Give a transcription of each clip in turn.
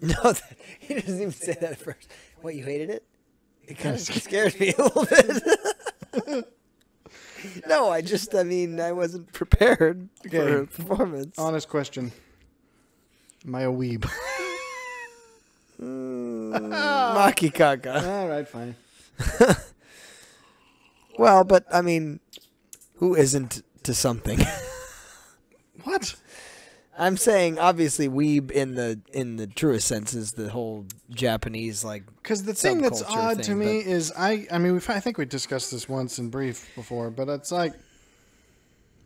No, that, he doesn't even say that at first. What you hated it? It kind of scared me a little bit. no, I just, I mean, I wasn't prepared for Okay. a performance. Honest question. Am I a weeb? Hmm, Maki Kaka. All right, fine. Well, but I mean, who isn't to something? What? I'm saying obviously weeb in the in the truest sense is the whole Japanese like Because the thing that's odd to thing, me is I I mean we've, I think we discussed this once in brief before, but it's like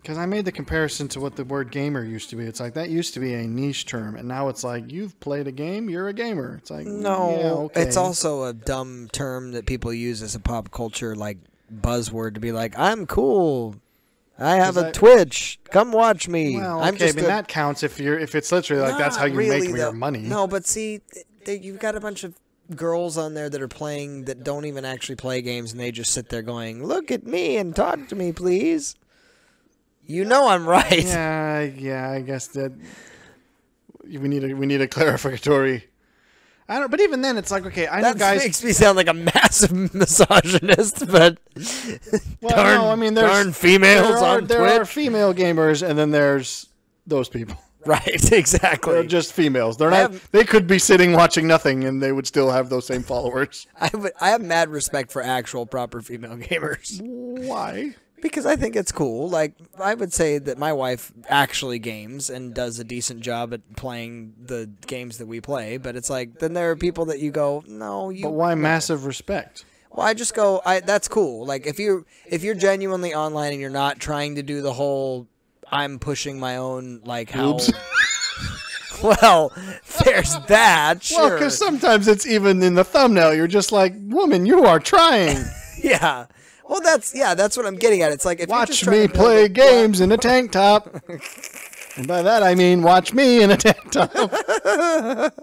because I made the comparison to what the word gamer used to be. It's like that used to be a niche term, and now it's like you've played a game, you're a gamer. It's like No, yeah, okay. it's also a dumb term that people use as a pop culture like buzzword to be like, "I'm cool. I have a Twitch. Come watch me." well, I'm okay, just I mean a- that counts if you're if it's literally like that's how you really, make though. your money. No, but see, they, you've got a bunch of girls on there that are playing that don't even actually play games, and they just sit there going, "Look at me and talk to me, please." You know I'm right. Yeah, yeah, I guess that we need a we need a clarificatory. I don't, but even then, it's like okay, I know That guys. makes me sound like a massive misogynist, but well, darn, no, I mean, there's darn females there are, on there Twitch. are female gamers, and then there's those people. Right, exactly. They're just females. They're not. have- they could be sitting watching nothing, and they would still have those same followers. I have, I have mad respect for actual proper female gamers Why? Because I think it's cool. Like I would say that my wife actually games and does a decent job at playing the games that we play, but it's like then there are people that you go, "No, you But why massive respect? Well, I just go, I that's cool. Like if you if you're genuinely online and you're not trying to do the whole I'm pushing my own like how Oops. Well, there's that. Sure. Well, because sometimes it's even in the thumbnail. You're just like, woman, you are trying. yeah. Well, that's yeah, that's what I'm getting at. It's like if Watch me play games in a tank top. and by that I mean watch me in a tank top.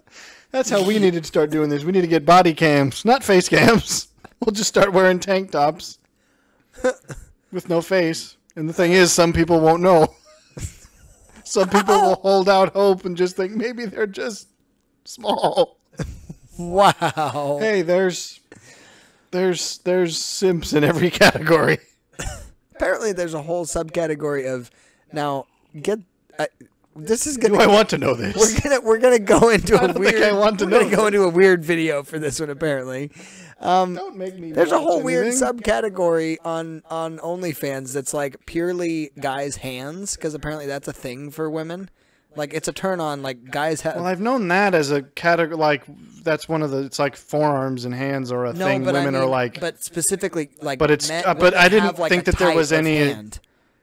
That's how we needed to start doing this. We need to get body cams, not face cams. We'll just start wearing tank tops with no face. And the thing is, some people won't know. Some people will hold out hope and just think maybe they're just small. Wow. Hey, there's there's there's simps in every category. Apparently, there's a whole subcategory of now get. Uh, this is gonna. Do I want to know this? we're gonna we're gonna go into I a weird. I want to we're know gonna go into a weird video for this one. Apparently, Don't make me. There's a whole weird anything. subcategory on on OnlyFans that's like purely guys' hands because apparently that's a thing for women. Like it's a turn on. Like guys have Well, I've known that as a category. Like that's one of the. It's like forearms and hands are a no, thing. Women I mean, are like. but specifically like. But it's- men- uh, but I didn't have, like, think that there was any- hand.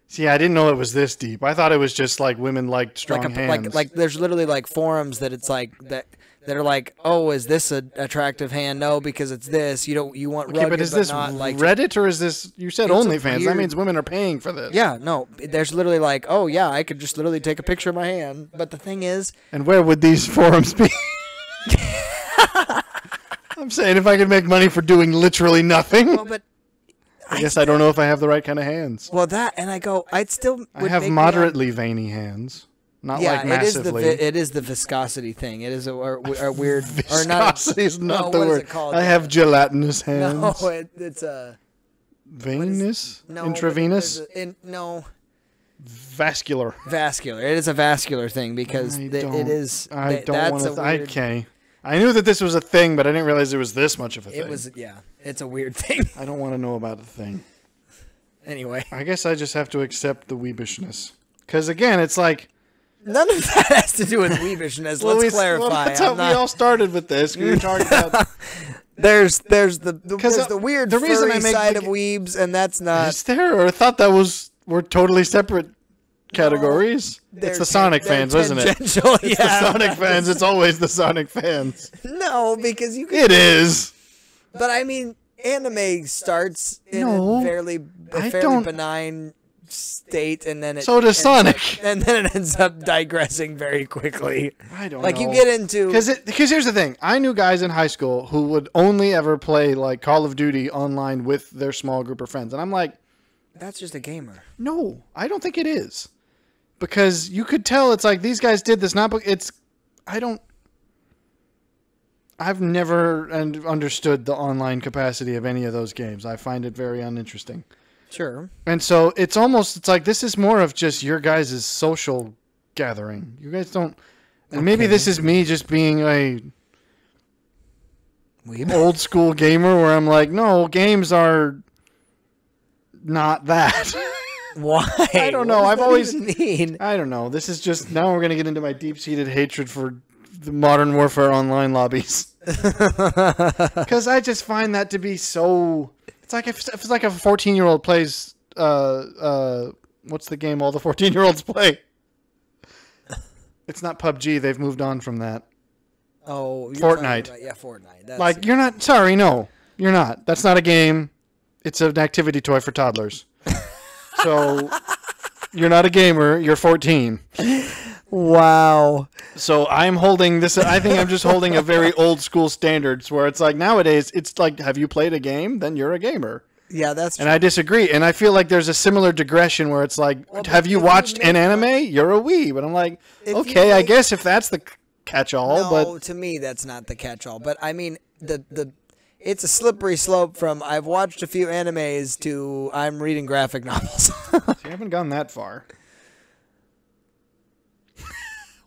see, I didn't know it was this deep. I thought it was just like women liked strong like a, hands. like like there's literally like forums that it's like that that are like oh is this a attractive hand no because it's this you don't you want okay, but is this not like Reddit or is this? You said OnlyFans. That means women are paying for this. yeah no there's literally like oh yeah I could just literally take a picture of my hand but the thing is And where would these forums be? I'm saying if I could make money for doing literally nothing. well but I guess I don't know if I have the right kind of hands. Well, that and I go, I'd still. I have moderately veiny hands, not Yeah, like it is the massively. it is the viscosity thing. It is a, a, a weird not. Viscosity is not no, the word. I have gelatinous hands. no, it, it's a Veinous? no Intravenous? a- in, no Vascular. vascular. It is a vascular thing because th- it is. I th- don't want to. a I weird. okay. I knew that this was a thing, but I didn't realize it was this much of a thing. It was yeah. It's a weird thing. I don't want to know about the thing. anyway, I guess I just have to accept the weebishness. Because again, it's like. None of that has to do with weebishness. well, Let's we- clarify. Well, that's I'm how not- we all started with this. We were talking about. there's there's the, the there's the weird the reason I make side the- of weebs, and that's not. Is there? Or I thought that was. We're totally separate categories. They're it's the Sonic fans, isn't it? It's yeah. the Sonic fans. It's always the Sonic fans. No, because you can It is. But I mean, anime starts in No, a fairly a fairly benign state, and then it So does Sonic. up- and then it ends up digressing very quickly. I don't Like know. you get into Because it. because here's the thing, I knew guys in high school who would only ever play like Call of Duty online with their small group of friends, and I'm like, that's just a gamer. no, I don't think it is, because you could tell it's like these guys did this not. It's I don't. I've never and understood the online capacity of any of those games. I find it very uninteresting. Sure. And so it's almost it's like this is more of just your guys' social gathering. You guys don't and maybe this is me just being a Weeb. old school gamer where I'm like, no, games are not that. Why? I don't know. I've always- mean. I don't know. This is just now we're gonna get into my deep seated hatred for the modern warfare online lobbies. Because I just find that to be so. It's like if, if it's like a 14 year old plays. Uh, uh, what's the game all the 14 year olds play? It's not PUBG. They've moved on from that. Oh, you're Fortnite. about- yeah, Fortnite. That's Like you're not. Sorry, no, you're not. That's not a game. It's an activity toy for toddlers. So you're not a gamer. You're 14. wow. So I'm holding this. I think I'm just holding a very old school standards where it's like nowadays it's like, have you played a game? Then you're a gamer. Yeah, that's And I disagree. And I feel like there's a similar digression where it's like, Well, have you if you watched an anime? You're a wee. But I'm like, If okay, I guess if that's the catch-all, no. but to me, that's not the catch-all. But I mean, the the it's a slippery slope from I've watched a few animes to I'm reading graphic novels. you haven't gone that far.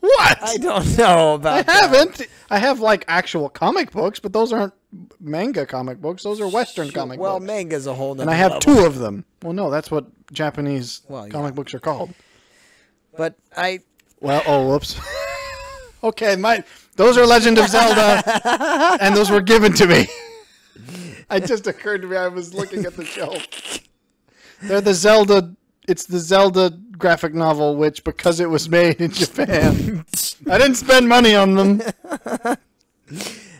What? I don't know about. I that. haven't. I have like actual comic books, but those aren't manga comic books. Those are Western comic books. Well, books. manga's a whole. and I have two of them. Well, no, that's what Japanese Well, yeah. comic books are called. But I Well, oh, whoops. okay, my those are Legend of Zelda, and those were given to me. it just occurred to me I was looking at the shelf. They're the Zelda. It's the Zelda graphic novel, which because it was made in Japan, I didn't spend money on them.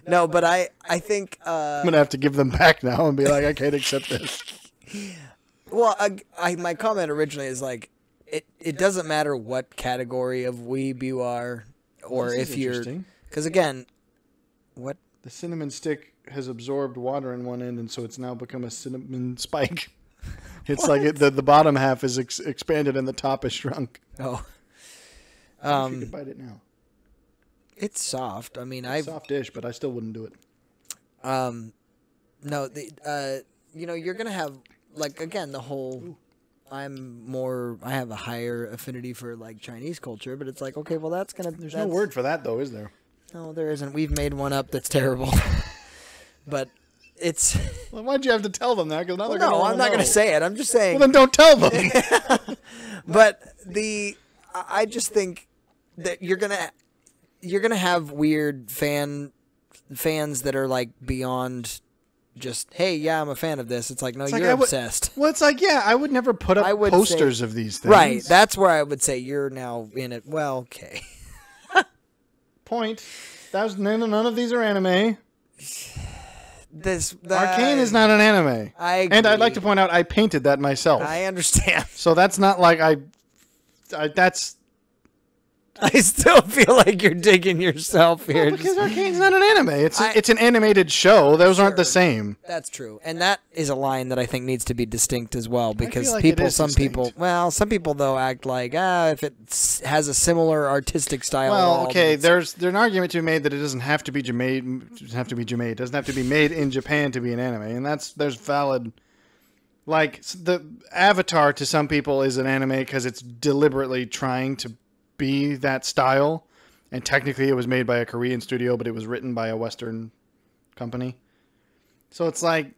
No, but I I think uh, I'm gonna have to give them back now and be like, I can't accept this. well, I, I my comment originally is like it it doesn't matter what category of weeb you are or This if you're because again, what The cinnamon stick has absorbed water in one end, and so it's now become a cinnamon spike. It's like it, the the bottom half is ex- expanded and the top is shrunk. oh if you um could bite it now, it's soft. I mean I soft-ish, but I still wouldn't do it. um no the uh you know you're gonna have like again the whole. I'm more. I have a higher affinity for like Chinese culture, but it's like okay, well that's gonna. There's no word for that, though, is there? No, there isn't. We've made one up that's terrible. but it's. Well, why'd you have to tell them that? Because now Well, they're no, I'm not going to say it. I'm just saying. Well, then don't tell them. but the, I just think that you're gonna, you're gonna have weird fan, fans that are like beyond, just hey, yeah, I'm a fan of this. It's like no, It's you're would- obsessed. well, it's like, yeah, I would never put up I would say- posters of these things. Right. That's where I would say you're now in it. Well, okay. point. That was none, none of these are anime. This the, Arcane is not an anime. I and I'd like to point out I painted that myself. I understand. so that's not like I, I that's I still feel like you're digging yourself here. because Just- Arcane's not an anime. It's I- it's an animated show. Those aren't the same. That's true, and that is a line that I think needs to be distinct as well because like people, some people, well, some people though act like ah, if it has a similar artistic style. Well, okay, there's there's an argument to be made that it doesn't have to be made doesn't have to be made. It doesn't have to be made in Japan to be an anime, and that's there's valid. Like the Avatar to some people is an anime because it's deliberately trying to be that style, and technically it was made by a Korean studio, but it was written by a Western company. So it's like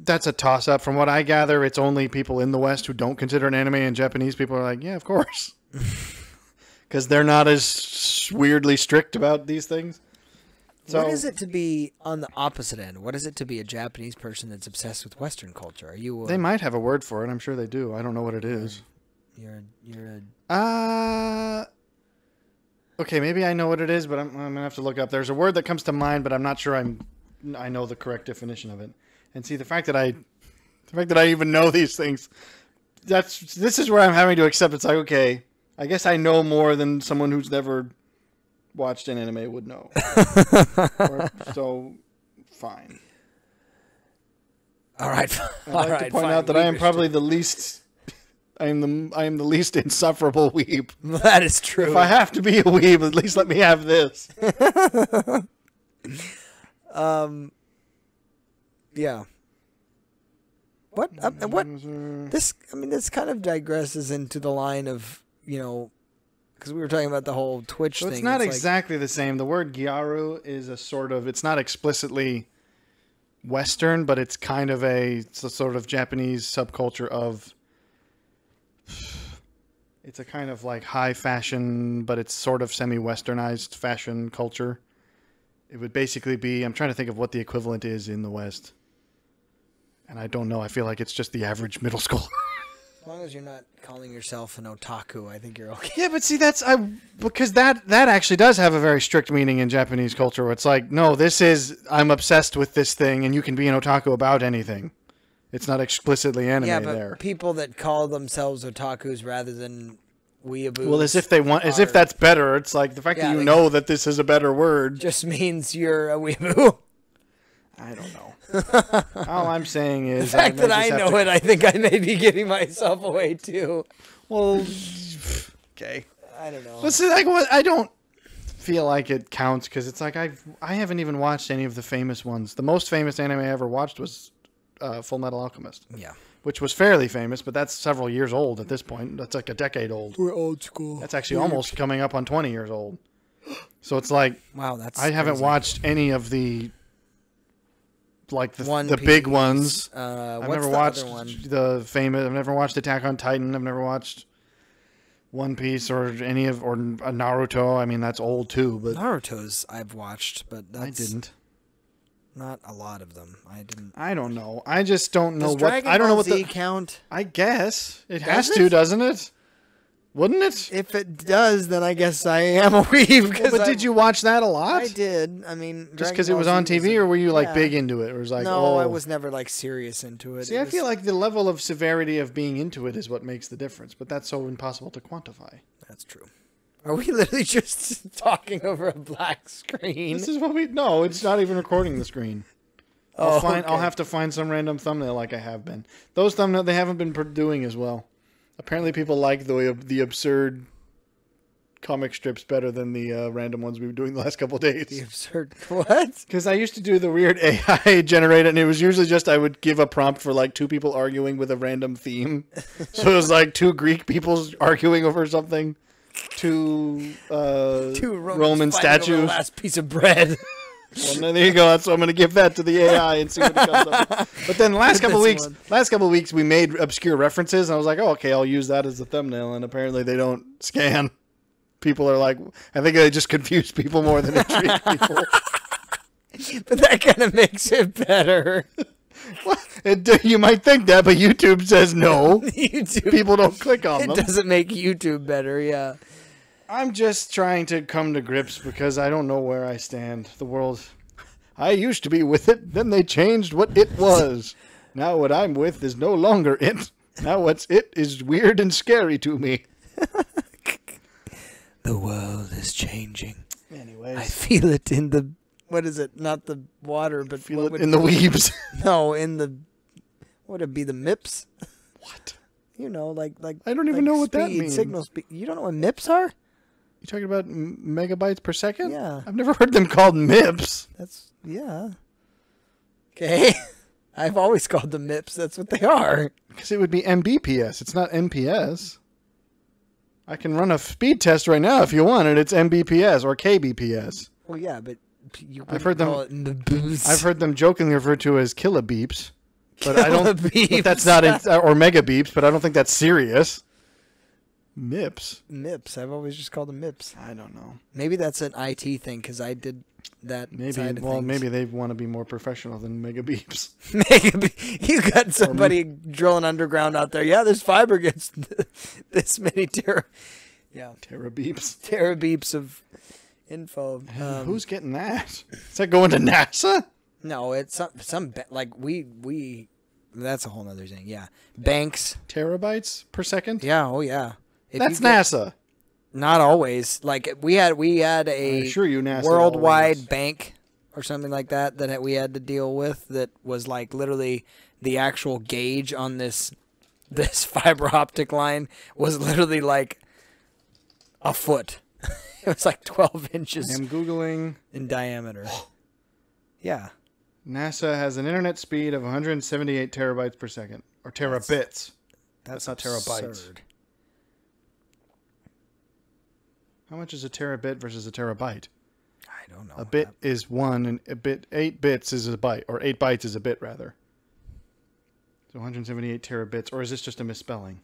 that's a toss up. From what I gather, it's only people in the West who don't consider an anime, and Japanese people are like, yeah, of course because they're not as weirdly strict about these things. So what is it to be on the opposite end? What is it to be a Japanese person that's obsessed with Western culture? Are you? A, they might have a word for it. I'm sure they do. I don't know what it is. You're. A, you're a. Uh okay, maybe I know what it is, but I'm, I'm gonna have to look up. There's a word that comes to mind, but I'm not sure I'm I know the correct definition of it. And see, the fact that I the fact that I even know these things, that's this is where I'm having to accept. It's like okay, I guess I know more than someone who's never watched an anime would know. Or- so fine. All right. I'd all like right. to point fine, out that I am probably the least. I am the I am the least insufferable weeb. That is true. If I have to be a weeb, at least let me have this. um. Yeah. What? Uh, what? This. I mean, this kind of digresses into the line of you know, because we were talking about the whole Twitch So thing. it's not like- exactly the same. The word gyaru is a sort of. It's not explicitly Western, but it's kind of a, it's a sort of Japanese subculture of. It's a kind of like high fashion, but it's sort of semi-westernized fashion culture. It would basically be. I'm trying to think of what the equivalent is in the West, and I don't know. I feel like it's just the average middle school. As long as you're not calling yourself an otaku, I think you're okay. Yeah, but see, that's I because that that actually does have a very strict meaning in Japanese culture. Where it's like, no, this is I'm obsessed with this thing, and you can be an otaku about anything. It's not explicitly anime yeah, but there. people that call themselves otakus rather than weeaboos. Well, as if they want, as if that's better. It's like the fact Yeah, that you know that this is a better word. just means you're a weeaboo. I don't know. All I'm saying is The fact I that I know to- it, I think I may be giving myself away too. Well, okay. I don't know. But see, like, what I don't feel like it counts because it's like I I haven't even watched any of the famous ones. The most famous anime I ever watched was uh, Full Metal Alchemist. Yeah. which was fairly famous, but that's several years old at this point. That's like a decade old. We're old school. That's actually almost coming up on 20 years old. So it's like wow. That's I haven't crazy. watched any of the like the, One the big ones. Uh, I've what's never the watched other one? the famous. I've never watched Attack on Titan. I've never watched One Piece or any of or Naruto. I mean, that's old too, but Naruto's I've watched, but I didn't. Not a lot of them. I didn't. I don't know. I just don't know Does what. Dragon I don't know what Z the. count? I guess it has it? to, doesn't it? Wouldn't it? If it does, then I guess I am a weeb. Well, but did you watch that a lot? I did. I mean, Just because it was Z on TV, or were you like yeah. big into it? Or was like, no, oh, I was never like serious into it. See, It I was- feel like the level of severity of being into it is what makes the difference, but that's so impossible to quantify. that's true. Are we literally just talking over a black screen? This is what we. No, it's not even recording the screen. I'll Oh, find. I'll have to find some random thumbnail like I have been. Those thumbnail they haven't been doing as well. Apparently, people like the the absurd comic strips better than the uh, random ones we've been doing the last couple days. The absurd what? Because I used to do the weird AI generated, and it was usually just I would give a prompt for like two people arguing with a random theme. so it was like two Greek people arguing over something, two uh, Two Romans Roman fighting over the statues. last piece of bread. Well, there you go. So I'm going to give that to the AI and see what it comes up. with. But then last couple weeks, one. last couple weeks we made obscure references, and I was like, oh, okay, I'll use that as the thumbnail. And apparently they don't scan. People are like, I think they just confuse people more than intrigue people. but that kind of makes it better. It- you might think that, but YouTube says no. YouTube. People don't click on It them. It doesn't make YouTube better. Yeah. I'm just trying to come to grips because I don't know where I stand. The world. I used to be with it, then they changed what it was. Now what I'm with is no longer it. Now what's it is weird and scary to me. The world is changing. Anyways. I feel it in the. What is it? Not the water, but feel what it would- in the weebs. No, in the. What would it be the MIPS? what? You know, like like. I don't even like know what that speed, means. Signal speed. You don't know what MIPS are? You talking about m- megabytes per second? Yeah. I've never heard them called MIPS. That's yeah. Okay. I've always called them MIPS. That's what they are. Because it would be Mbps. It's not MPS. I can run a speed test right now if you want it. It's Mbps or KBPS. Well, yeah, but you. I've heard them- wouldn't call it MBs. I've heard them jokingly referred to as kilobeeps, but I don't. Kilobeeps. that's not in, uh, or megabeeps, but I don't think that's serious. MIPS. MIPS. I've always just called them MIPS. I don't know. Maybe that's an IT thing because I did that. Maybe. Well, things. maybe they want to be more professional than megabeeps. Maybe you got somebody drilling underground out there. Yeah, this fiber gets this many ter- yeah Terabeeps. terabeeps of info. Um, Who's getting that? Is that going to NASA? no? It's some some like we we. That's a whole nother thing. Yeah, banks. Terabytes per second? Yeah. Oh yeah. If That's get- NASA. Not always. Like we had we had a assure you, NASA. worldwide always. bank or something like that that we had to deal with that was like literally the actual gauge on this this fiber optic line was literally like a foot. it was like 12 inches. I'm googling in diameter. Yeah. NASA has an internet speed of 178 terabytes per second, or terabits. That's, not terabytes. absurd. How much is a terabit versus a terabyte? I don't know. A bit is one, and a bit eight bits is a byte, or eight bytes is a bit rather. So 178 terabits, or is this just a misspelling?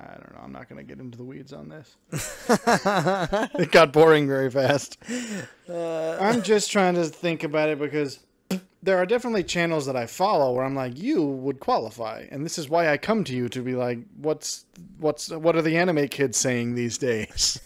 I don't know. I'm not going to get into the weeds on this. it got boring very fast. Uh, I'm just trying to think about it because there are definitely channels that I follow where I'm like, you would qualify, and this is why I come to you to be like, what's what's what are the anime kids saying these days?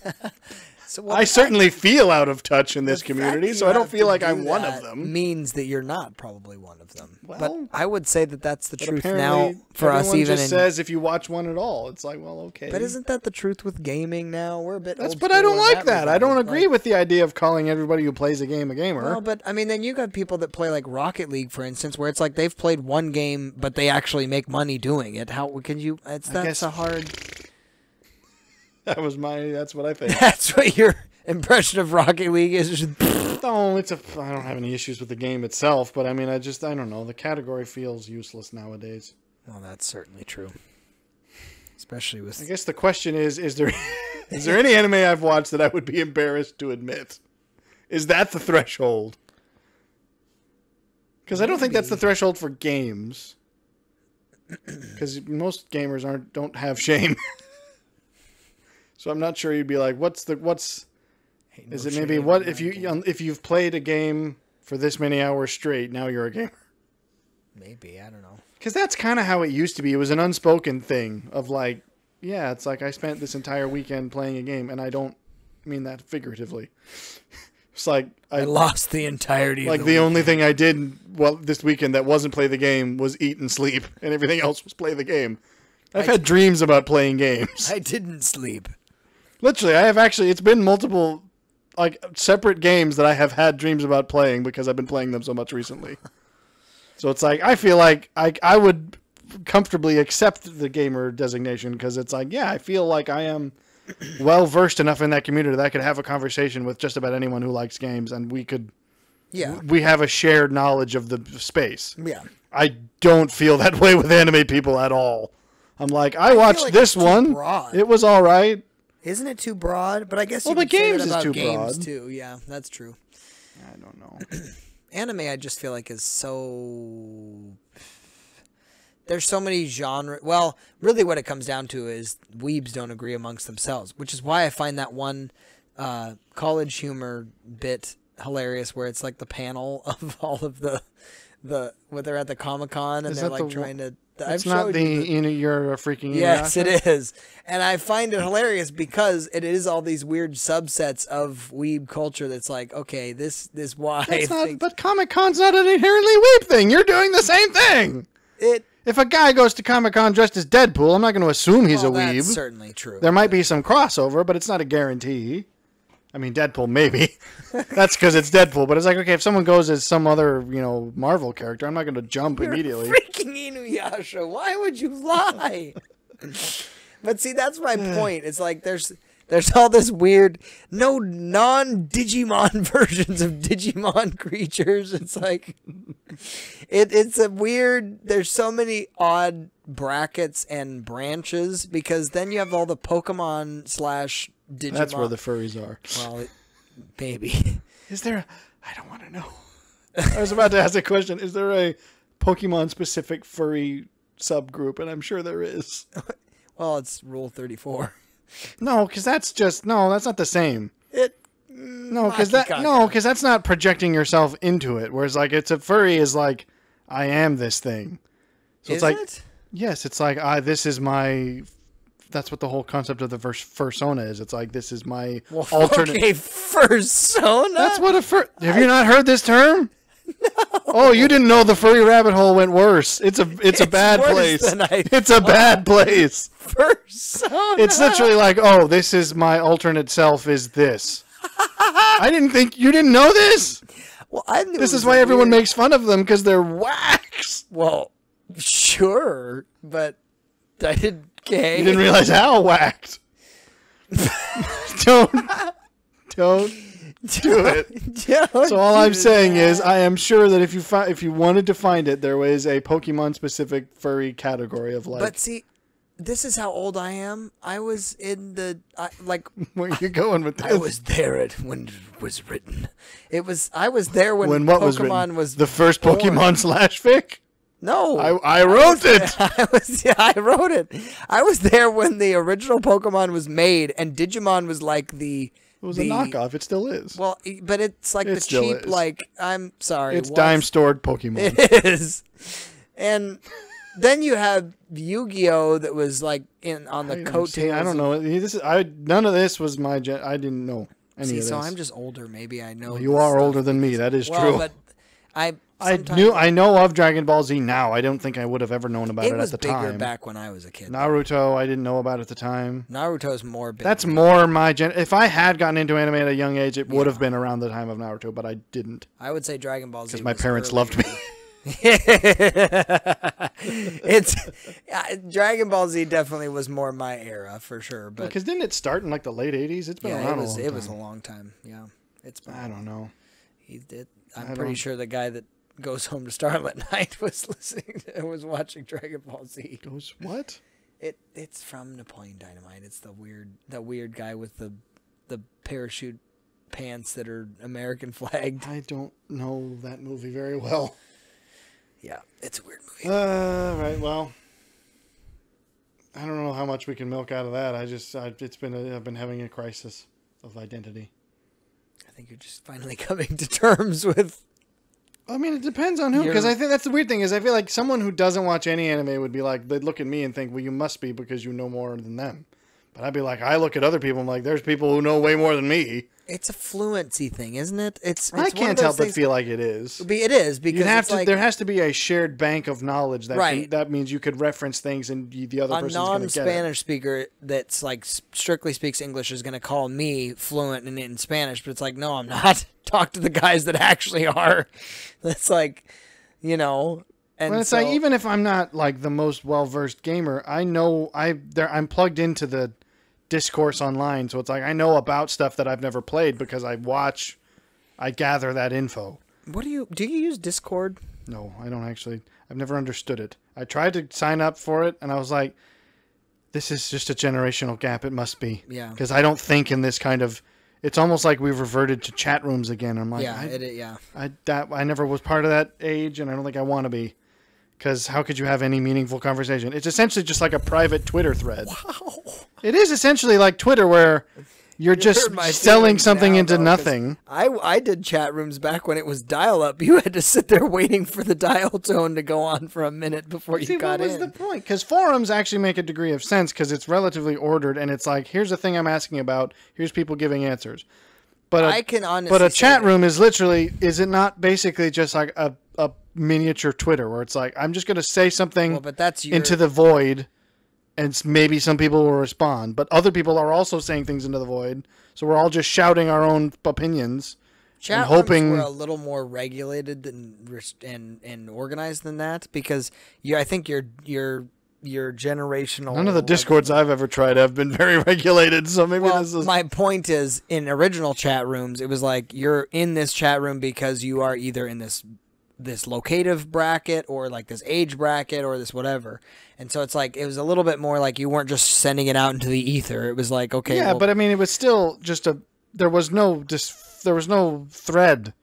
So, I certainly feel out of touch in this community, so I don't feel like do I'm one of them. Means that you're not probably one of them. but I would say that that's the truth now for us. Even just in, says if you watch one at all, it's like, well, okay. but isn't that the truth with gaming now? We're a bit. That's old but I don't like that. I don't agree Like, with the idea of calling everybody who plays a game a gamer. Well, but I mean, then you got people that play like Rocket League, for instance, where it's like they've played one game, but they actually make money doing it. How can you? It's that's guess- a hard. that was my. That's what I think. That's what your impression of Rocket League is. No, it's a. I don't have any issues with the game itself, but I mean, I just I don't know. The category feels useless nowadays. well, that's certainly true. Especially with. I guess the question is: Is there is there any anime I've watched that I would be embarrassed to admit? Is that the threshold? Because I don't think that's the threshold for games. Because most gamers aren't don't have shame. So I'm not sure you'd be like, what's the what's no is it maybe what if you game. if you've played a game for this many hours straight now you're a gamer maybe I don't know. because that's kind of how it used to be it was an unspoken thing of like yeah it's like i spent this entire weekend playing a game and i don't mean that figuratively it's like I i lost the entirety. like of the the, only thing i did well this weekend that wasn't play the game was eat and sleep and everything else was play the game i've had dreams about playing games I didn't sleep. Literally i have actually it's been multiple like separate games that i have had dreams about playing because i've been playing them so much recently. So it's like i feel like i i would comfortably accept the gamer designation because it's like yeah i feel like i am well versed enough in that community that i could have a conversation with just about anyone who likes games and we could Yeah, we have a shared knowledge of the space. Yeah. i don't feel that way with anime people at all. I'm like i watched like this one. broad. it was all right Isn't it too broad? But I guess Well, you but could say games that is about too games broad. too. Yeah, that's true. i don't know Anime, I just feel like is so. There's so many genre. Well, really, what it comes down to is weebs don't agree amongst themselves, which is why I find that one uh, college humor bit hilarious, where it's like the panel of all of the the when they're at the Comic Con and Is they're like the one- trying to. It's I've not the, you know, you're a freaking Yes, Inuyasha? it is. And I find it hilarious because it is all these weird subsets of weeb culture that's like, okay, this this why not, but Comic Con's not an inherently weeb thing. You're doing the same thing. it If a guy goes to Comic Con dressed as Deadpool, I'm not going to assume he's well, a weeb. that's certainly true. There might be some crossover, but it's not a guarantee. I mean, Deadpool maybe. that's because it's Deadpool. But it's like, okay, if someone goes as some other, you know, Marvel character, I'm not going to jump immediately. Freaking Inuyasha, why would you lie? but see, that's my point. It's like there's there's all this weird no non Digimon versions of Digimon creatures. It's like it it's a weird there's so many odd brackets and branches because then you have all the Pokemon slash Digimon. That's where the furries are. well it, maybe. Is there? A, I don't want to know. I was about to ask a question. Is there a Pokemon specific furry subgroup? And I'm sure there is. well, it's rule thirty four. No, because that's just no. That's not the same. It No, because that no, because that's not projecting yourself into it. Whereas like it's a furry is like I am this thing. So is it's like it? yes, it's like I this is my. That's what the whole concept of the verse fursona is. It's like this is my Well, alternate. Okay, fursona. That's what a fur. Have you not heard this term? No. Oh, you didn't know the furry rabbit hole went worse. It's a it's, a bad place. I It's a bad place. fursona. It's literally like, oh, this is my alternate self. Is this? I didn't think you didn't know this. well, I knew This is why a everyone makes fun of them because they're wax. Well, sure, but I didn't. Okay. You didn't realize how whacked. don't don't do it. So all I'm saying is, I am sure that if you fi- if you wanted to find it, there was a Pokemon specific furry category of like But see, this is how old I am. I was in the I, like where you going with this. I was there at when it was written. It was I was there when, when what Pokemon was written? was the first born. Pokemon slash fic. No, I I wrote it. I was yeah, I wrote it. I was there when the original Pokemon was made, and Digimon was like the. It was the, a knockoff. It still is. Well, but it's like It the cheap, is. like I'm sorry, it's what? dime stored Pokemon. It is, and then you have Yu-Gi-Oh that was like in on the I- coattails. I don't know. This is I. None of this was my. Gen- I didn't know any See, of this. so I'm just older. Maybe I know. you are older than me. That is Well, true. but I I knew. I know of Dragon Ball Z now. I don't think I would have ever known about it, it was at the bigger time. back when I was a kid. Naruto, I didn't know about at the time. Naruto's more big. That's more my gen. If I had gotten into anime at a young age, it would have been around the time of Naruto, but I didn't I would say Dragon Ball Z. because my parents loved me. it's uh, Dragon Ball Z definitely was more my era for sure, but Because didn't it start in like the late '80s? It's been yeah, around it was a long it was a time. long time. Yeah, it's been, I don't know. he did. I I'm pretty don't- sure the guy that goes home to Starlit Night was listening to, was watching Dragon Ball Z. Goes what? It it's from Napoleon Dynamite. It's the weird the weird guy with the the parachute pants that are American flagged. I don't know that movie very well. Yeah, it's a weird movie. Uh, right. Well, I don't know how much we can milk out of that. I just, I, it's been, a, I've been having a crisis of identity. I think you're just finally coming to terms with I mean, it depends on who, because I think that's the weird thing is I feel like someone who doesn't watch any anime would be like, they'd look at me and think, well, you must be because you know more than them. But I'd be like, I look at other people, I'm like, there's people who know way more than me. it's a fluency thing, isn't it? It's, it's I can't help but feel like it is. Be- It is because You have to. like there has to be a shared bank of knowledge that can, Right. that means you could reference things and you, the other a person's going to get it. non-Spanish speaker that's like strictly speaks English is going to call me fluent in, in Spanish, but it's like, no, I'm not. Talk to the guys that actually are. That's like, you know, and Well, it's so, like even if I'm not like the most well versed gamer, I know I there I'm plugged into the discourse online, so it's like I know about stuff that I've never played because I watch, I gather that info. what do you do? You use Discord? No, I don't actually. I've never understood it. I tried to sign up for it, and I was like, "This is just a generational gap. It must be." Yeah. Because I don't think in this kind of. It's almost like we've reverted to chat rooms again. I'm like, yeah, I, it, yeah. I that I never was part of that age, and I don't think I want to be. Because how could you have any meaningful conversation? It's essentially just like a private Twitter thread. Wow. It is essentially like Twitter, where you're just hurt my selling something now, into though, nothing. I, I did chat rooms back when it was dial up. You had to sit there waiting for the dial tone to go on for a minute before you See, got what was the point? Because forums actually make a degree of sense because it's relatively ordered, and it's like, here's the thing I'm asking about. Here's people giving answers. But a, I can honestly but a chat room is literally is it not basically just like a, a miniature Twitter where it's like I'm just going to say something Well, but that's your, into the void, and maybe some people will respond, but other people are also saying things into the void. So we're all just shouting our own opinions. chat and rooms hoping- were a little more regulated than and and organized than that because you I think your your your generational None of the discords I've ever tried have been very regulated, so maybe Well, this is my point is, in original chat rooms, it was like you're in this chat room because you are either in this this locative bracket or like this age bracket or this whatever. And so it's like it was a little bit more like you weren't just sending it out into the ether. It was like okay, yeah, well, but I mean, it was still just a. There was no just. There was no thread.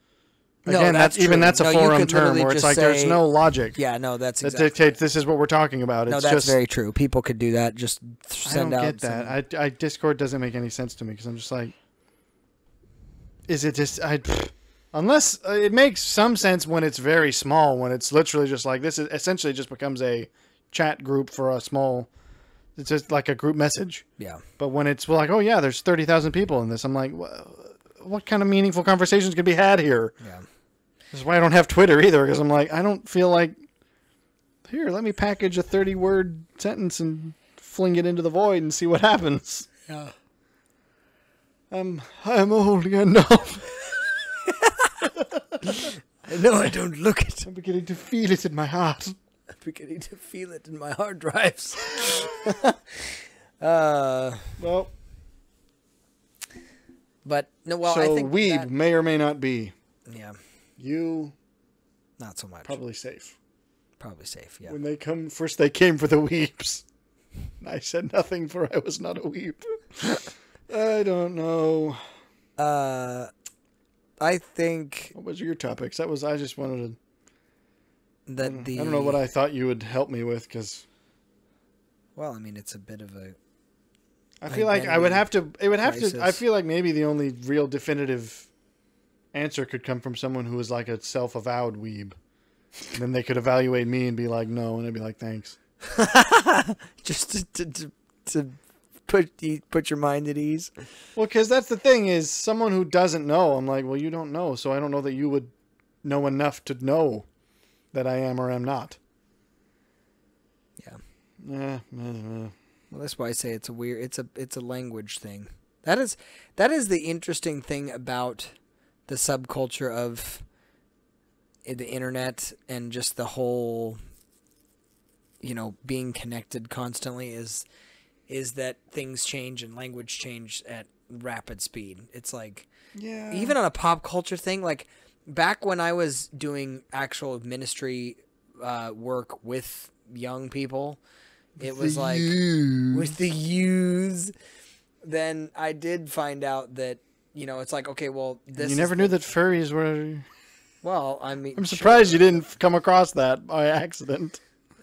No, Again, that's that's, even that's a No, forum term where it's like there's no logic yeah, no, that's that exactly. dictates this is what we're talking about. It's no, that's just very true. People could do that. Just send I don't out. get that. I, I Discord doesn't make any sense to me because I'm just like, is it just I? pfft. Unless uh, it makes some sense when it's very small, when it's literally just like this is essentially just becomes a chat group for a small. It's just like a group message. yeah. But when it's like, oh yeah, there's thirty thousand people in this, I'm like, "Wha- what kind of meaningful conversations could be had here? Yeah. This is why I don't have Twitter either, because I'm like, I don't feel like. Here, let me package a thirty-word sentence and fling it into the void and see what happens. Yeah. I'm I'm old enough. No, I don't look it. I'm beginning to feel it in my heart. I'm beginning to feel it in my hard drives. uh, Well, But no, well, so I think weeb that- may or may not be. yeah, You not so much. Probably, safe. probably safe. Yeah. When they come first, they came for the weeps. I said nothing, for I was not a weep. I don't know. Uh, I think What was your topics? That was I just wanted to. that the I don't know what I thought you would help me with because well, I mean, it's a bit of a I feel like I would have to. It would have to. I feel like maybe the only real definitive answer could come from someone who was like a self-avowed weeb. And then they could evaluate me and be like, no, and I'd be like, thanks. just to to, to, to put put your mind at ease. Well, because that's the thing is someone who doesn't know. I'm like, well, you don't know, so I don't know that you would know enough to know that I am or am not. Yeah. Eh, eh, eh. Well, that's why I say it's a weird. It's a it's a language thing. That is that is the interesting thing about the subculture of the internet and just the whole, you know, being connected constantly is is that things change and language change at rapid speed. It's like Yeah. even on a pop culture thing, like back when I was doing actual ministry uh, work with young people, it was like with the youths. Then I did find out that you know it's like okay, well this you never the- knew that furries were. Well, I mean, I'm surprised you didn't come across that by accident.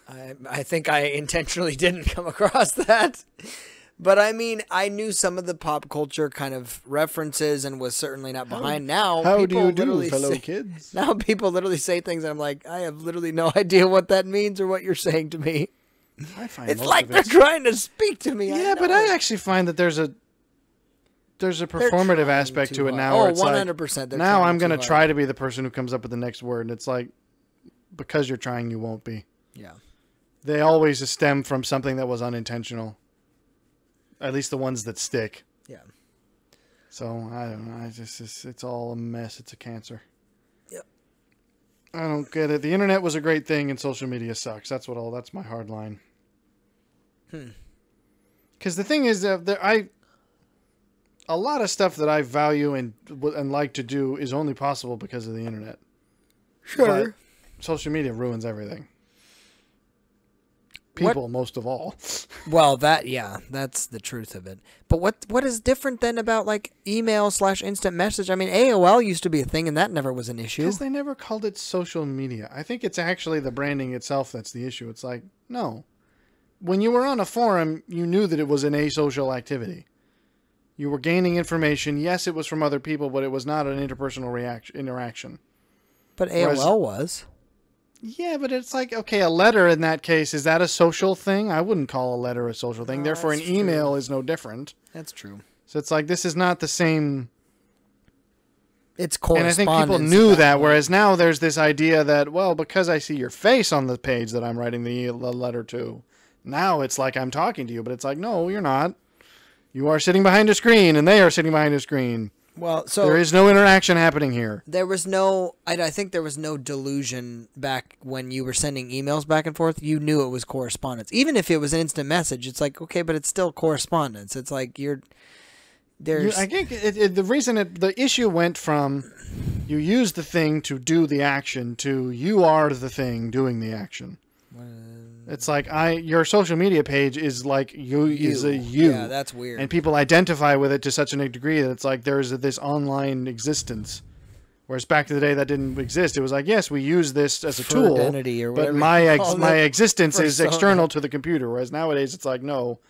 I, I think I intentionally didn't come across that. But I mean, I knew some of the pop culture kind of references and was certainly not behind. now, How do you do, fellow say- kids? Now people literally say things, and I'm like, I have literally no idea what that means or what you're saying to me. I find It's like they're it's- trying to speak to me. Yeah, but I actually find that there's a there's a performative aspect to it hard. now. Oh, it's like, 100%. now I'm gonna hard. try to be the person who comes up with the next word, and it's like because you're trying, you won't be. Yeah. They always stem from something that was unintentional. At least the ones that stick. Yeah. So I don't know. I just it's, it's all a mess. It's a cancer. Yep. I don't get it. The internet was a great thing, and social media sucks. That's what all. That's my hard line. Hmm. Because the thing is, uh, there I a lot of stuff that I value and and like to do is only possible because of the internet. But social media ruins everything. What- People, most of all. Well, that yeah, that's the truth of it. But what what is different then about like email slash instant message? I mean, AOL used to be a thing, and that never was an issue. Because they never called it social media. I think it's actually the branding itself that's the issue. It's like, no. When you were on a forum, you knew that it was an asocial activity. You were gaining information. Yes, it was from other people, but it was not an interpersonal reaction interaction. But Whereas- AOL was. Yeah, but it's like, okay, a letter in that case, is that a social thing? I wouldn't call a letter a social thing. No, Therefore, an email true. is no different. That's true. So it's like, this is not the same It's and I think people knew at that. Whereas now there's this idea that well, because I see your face on the page that I'm writing the letter to, now it's like I'm talking to you. But it's like no, you're not. You are sitting behind a screen, and they are sitting behind a screen. well, so there is no interaction happening here. there was no I, I think there was no delusion back when you were sending emails back and forth you knew it was correspondence even if it was an instant message it's like okay but it's still correspondence it's like you're You, there's I think it, it, the reason it, the issue went from you use the thing to do the action to you are the thing doing the action. It's like I your social media page is like you, is a you. yeah that's weird and people identify with it to such a degree that it's like there's this online existence. Whereas back in the day that didn't exist. It was like, yes, we use this as a For tool, identity or but my ex- my existence is external to the computer. Whereas nowadays it's like, no,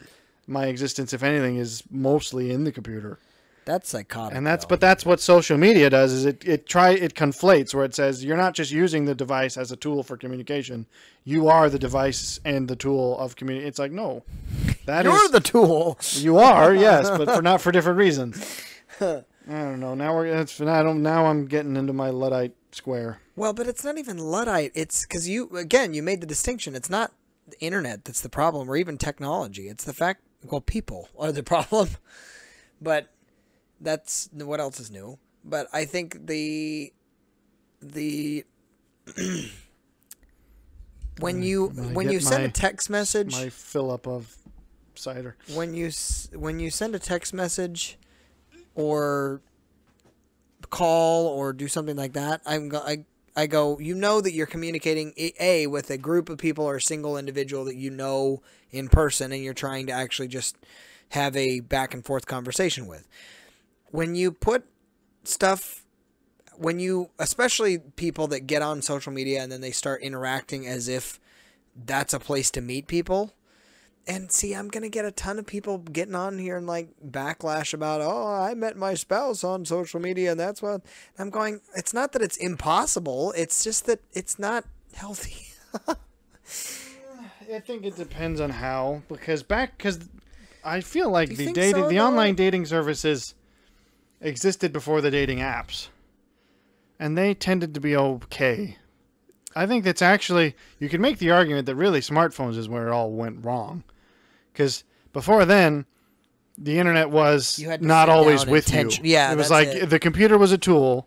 my existence, if anything, is mostly in the computer. That's psychotic And that's though. but that's what social media does is it it try it conflates where it says you're not just using the device as a tool for communication, you are the device and the tool of community. It's like no, that is you're the tool you are, yes, but for not for different reasons. I don't know. Now we're it's I don't now I'm getting into my luddite square. Well, but it's not even luddite. It's because you again you made the distinction. It's not the internet that's the problem, or even technology. It's the fact. Well, people are the problem. But that's what else is new. But I think the the when you When I when you send my- a text message My fill up of cider. when you when you send a text message or call or do something like that, I'm go- I I go, you know that you're communicating a, a with a group of people or a single individual that you know in person, and you're trying to actually just have a back and forth conversation with. When you put stuff when you especially people that get on social media and then they start interacting as if that's a place to meet people and see i'm gonna get a ton of people getting on here and like backlash about oh i met my spouse on social media and that's what i'm going it's not that it's impossible it's just that it's not healthy I think it depends on how because back because I feel like the dating so, the though? online dating services existed before the dating apps, and they tended to be okay. I think that's actually you can make the argument that really smartphones is where it all went wrong, because before then. The internet was You had to not always with you. yeah, it was like it. the computer was a tool,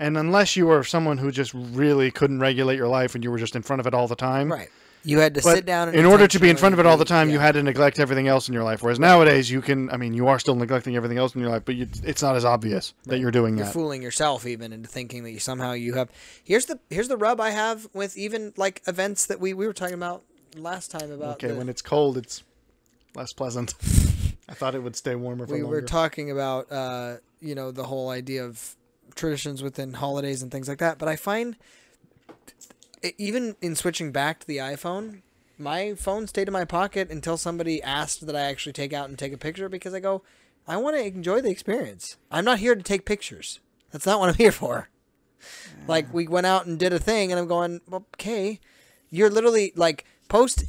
and unless you were someone who just really couldn't regulate your life and you were just in front of it all the time, right you had to but sit down and in order to be in front of it all the time, you had to neglect everything else in your life. Whereas nowadays, you can. I mean, you are still neglecting everything else in your life, but you, it's not as obvious that you're doing that. you're that. fooling yourself even into thinking that you somehow you have here's the here's the rub i have with even like events that we we were talking about last time about Okay, the- when it's cold, it's less pleasant. I thought it would stay warmer for we longer. were talking about uh you know the whole idea of traditions within holidays and things like that but i find even in switching back to the iphone my phone stayed in my pocket until somebody asked that i actually take out and take a picture because i go i want to enjoy the experience i'm not here to take pictures that's not what i'm here for like we went out and did a thing and i'm going okay you're literally like post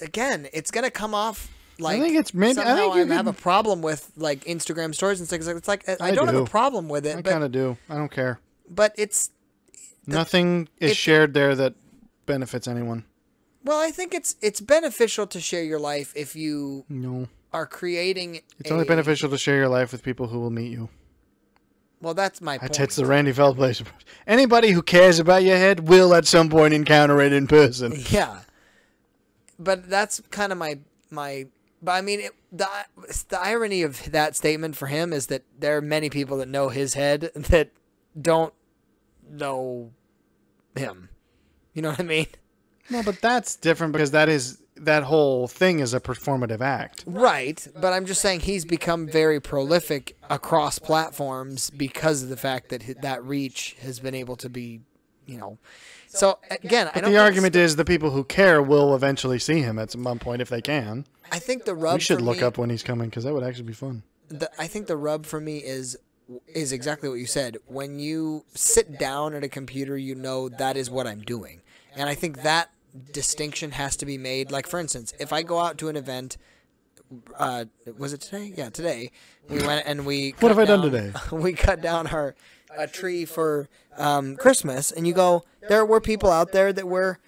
again it's gonna come off like I think it's maybe- I somehow think you I have a problem with like Instagram stories and things like it's like I, I don't have a problem with it, I kind of do. I don't care. but it's Nothing is shared there that benefits anyone. well, I think it's it's beneficial to share your life if you No, are creating. it's only beneficial to share your life with people who will meet you. Well, that's my point. That's, that's the Randy Feltface. Anybody who cares about your head will at some point encounter it in person. Yeah, but that's kind of my my. But I mean, it, the the irony of that statement for him is that there are many people that know his head that don't know him. You know what I mean? No, but that's different because that is that whole thing is a performative act. Right, but I'm just saying he's become very prolific across platforms because of the fact that that reach has been able to be, you know. So again, I But don't the argument is the people who care will eventually see him at some point if they can. I think the rub We should look me- up when he's coming because that would actually be fun. the, I think the rub for me is is exactly what you said. When you sit down at a computer, you know that is what I'm doing, and I think that distinction has to be made. Like for instance, if I go out to an event, uh, was it today? Yeah, today we went and we. What have I done today? we cut down our a tree for um, Christmas, and you go. There were people out there that were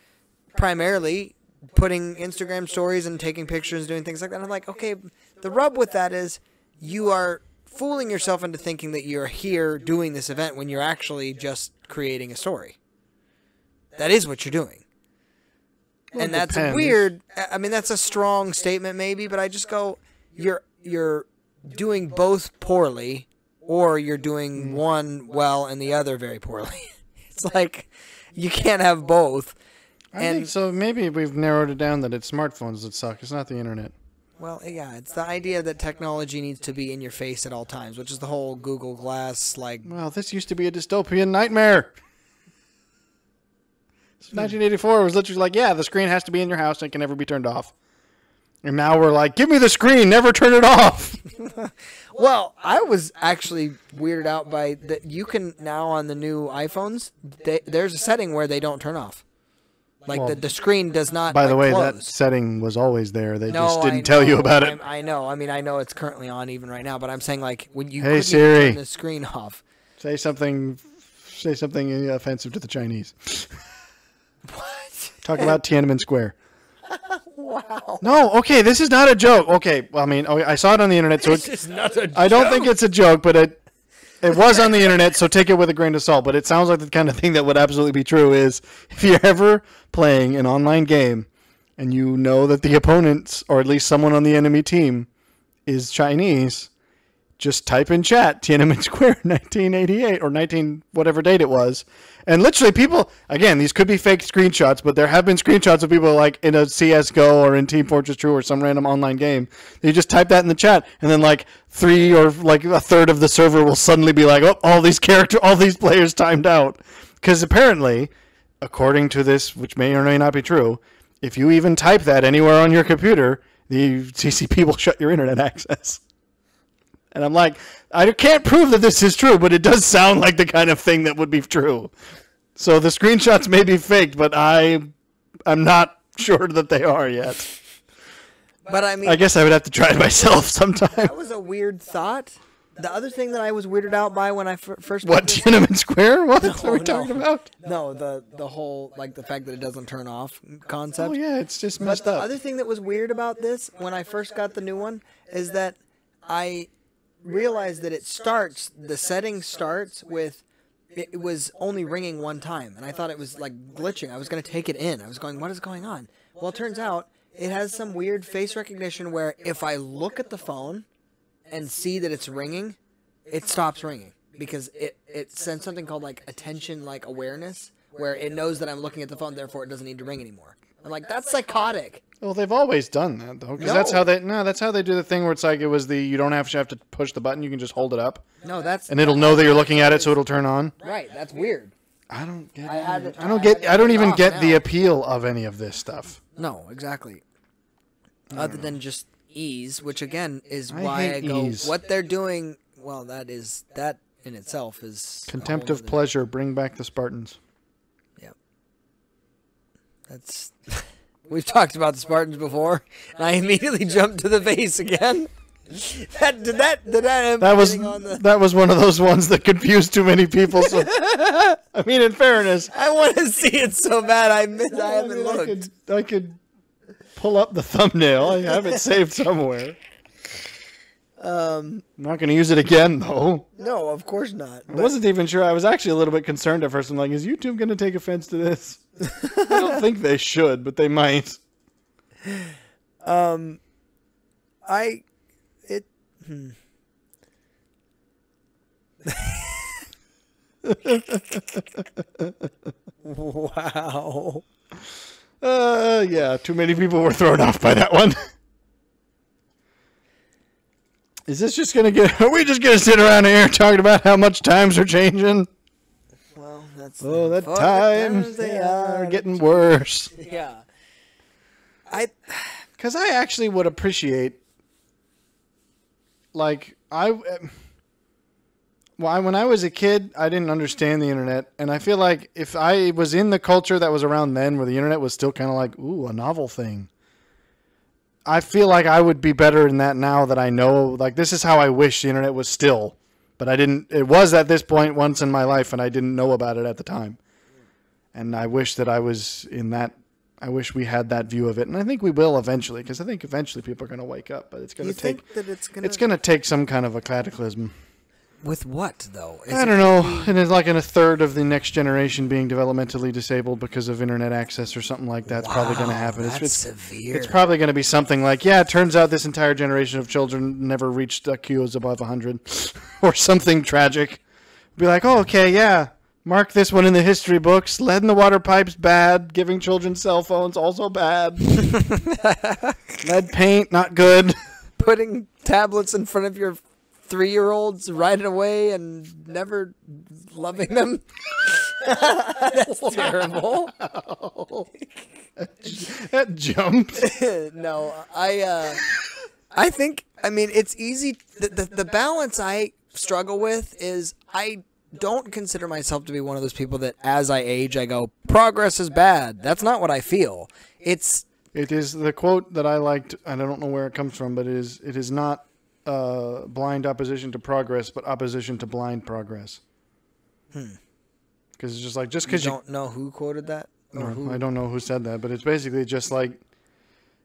primarily putting Instagram stories and taking pictures, doing things like that. I'm like, okay, the rub with that is you are fooling yourself into thinking that you're here doing this event when you're actually just creating a story. That is what you're doing. Well, and that's depends. weird. I- mean, that's a strong statement, maybe, but I just go, you're you're doing both poorly, or you're doing Mm. one well and the other very poorly. it's like you can't have both. I And- think so. Maybe we've narrowed it down that it's smartphones that suck. It's not the internet. Well, eh, yeah, it's the idea that technology needs to be in your face at all times, which is the whole Google Glass like Well, this used to be a dystopian nightmare. 1984 hmm. was literally like, yeah, the screen has to be in your house and it can never be turned off. And now we're like, give me the screen, never turn it off. Well, I was actually weirded out by that you can now on the new iPhones, they, there's a setting where they don't turn off. Like Well, the, the screen does not By the like, way, that setting was always there. They No, just didn't I tell you about it. I'm- I know. I mean, I know it's currently on even right now, but I'm saying like when you Hey, couldn't even Siri. turn the screen off. Say something. Say something offensive to the Chinese. What? Talk about Tiananmen Square. Wow. No, okay, this is not a joke. Okay, well, I mean, oh, I saw it on the internet, so This it, is not a I don't think it's a joke, but it it was on the internet, so take it with a grain of salt. But it sounds like the kind of thing that would absolutely be true. Is if you're ever playing an online game and you know that the opponents, or at least someone on the enemy team, is Chinese, just type in chat Tiananmen Square 1988 or 19 whatever date it was. And literally people again, these could be fake screenshots, but there have been screenshots of people like in a CS:GO or in Team Fortress 2 or some random online game. You just type that in the chat and then like 3 or like a third of the server will suddenly be like, "Oh, all these character all these players timed out." Cuz apparently, according to this, which may or may not be true, if you even type that anywhere on your computer, the CCP will shut your internet access. And I'm like, I can't prove that this is true, but it does sound like the kind of thing that would be true. So the screenshots may be faked, but I I'm not sure that they are yet. But I mean, I guess I would have to try it myself sometime. that was a weird thought. The other thing that I was weirded out by when I f- first What this- Tiananmen Square? What are we no. talking about? No, the the whole like the fact that it doesn't turn off concept. Oh yeah, it's just But messed the up. other thing that was weird about this when I first got the new one is that I realized that it starts the setting starts with it it was only ringing one time and I thought it was like glitching. I was going to take it in. I was going what is going on? Well, it turns out it has some weird face recognition where if I look at the phone and see that it's ringing, it stops ringing because it it sends something called like attention like awareness where it knows that I'm looking at the phone therefore it doesn't need to ring anymore. I'm like that's psychotic. Well, they've always done that though, because that's how they no, that's how they do the thing where it's like it was the you don't have to have to push the button, you can just hold it up, No, that's and it'll know that you're looking at it, so it'll turn on. right. That's weird. I don't get. I had it- I don't I get. had I don't even off get the appeal of any of this stuff. No, exactly. Other than just ease, which again is I why I, go. ease. What they're doing, well, that is that in itself is Contempt of other- pleasure. Bring back the Spartans. Yep. That's we've talked about the Spartans before, and I immediately jumped to the vase again. That did that did that end That was on the? that was one of those ones that confused too many people. So, I mean, in fairness, I want to see it so bad. I miss, I I, haven't mean, I looked. could I could pull up the thumbnail. I have it saved somewhere. Um, I'm not going to use it again though. no, of course not. I wasn't even sure. I was actually a little bit concerned at first. I'm like, is YouTube going to take offense to this? I don't think they should, but they might. Um, I. Hmm. wow. Uh, yeah, too many people were thrown off by that one. Is this just gonna get? Are we just gonna sit around here talking about how much times are changing? Well, that's Oh, the For the times they are getting worse. Yeah. I Because I actually would appreciate, like, I. Well, when I was a kid, I didn't understand the internet, and I feel like if I was in the culture that was around then, where the internet was still kind of like, ooh, a novel thing, I feel like I would be better in that now that I know. Like, this is how I wish the internet was still, but I didn't. It was at this point once in my life, and I didn't know about it at the time. And I wish that I was in that. I wish we had that view of it, and I think we will eventually, because I think eventually people are going to wake up. But it's going to take. think that it's gonna It's going to take some kind of a cataclysm. with what though? Is I don't know. And it's like in a third of the next generation being developmentally disabled because of internet access or something like that's probably going to happen. It's, That's it's, severe. it's probably going to be something like, yeah, it turns out this entire generation of children never reached IQs above 100 or something tragic. Be like, oh, okay, yeah. Mark this one in the history books. Lead in the water pipes, bad. Giving children cell phones, also bad. Lead paint, not good. putting tablets in front of your three-year-olds right away and never loving them. That's terrible. that jumped. no, I uh, I think I mean it's easy. The, the the balance I struggle with is I don't consider myself to be one of those people that as I age I go progress is bad. That's not what I feel. It's It is the quote that I liked. and I don't know where it comes from, but it is it is not uh, blind opposition to progress, but opposition to blind progress. Hmm. Because it's just like just because you, don't know who quoted that or who. I don't know who said that, but it's basically just like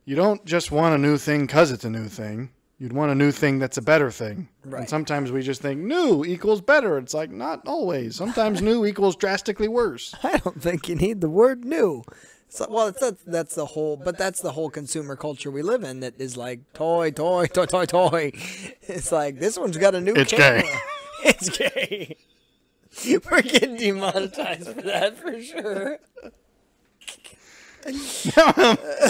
you don't just want a new thing because it's a new thing. You'd want a new thing that's a better thing. And sometimes we just think new equals better. It's like not always. Sometimes new equals drastically worse. I don't think you need the word new. So, well, that's that's the whole, but that's the whole consumer culture we live in. That is like toy, toy, toy, toy, toy. It's like this one's got a new. It's camera. gay. It's gay. We're getting demonetized for that for sure. Now,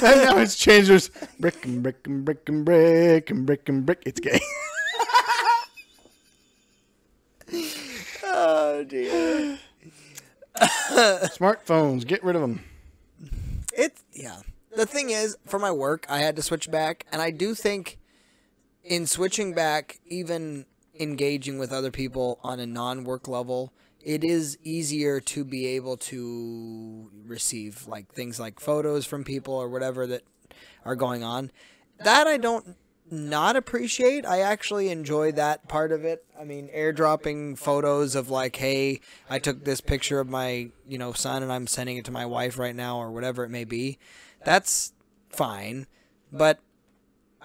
now it's changed. There's brick and brick and brick and brick and brick and brick. It's gay. Oh dear. Smartphones, get rid of them. It's yeah. The thing is, for my work, I had to switch back, and I do think in switching back, even engaging with other people on a non-work level, it is easier to be able to receive like things like photos from people or whatever that are going on. That I don't not appreciate. I actually enjoy that part of it. I mean, airdropping photos of like, hey, I took this picture of my, you know, son and I'm sending it to my wife right now or whatever it may be. That's fine. But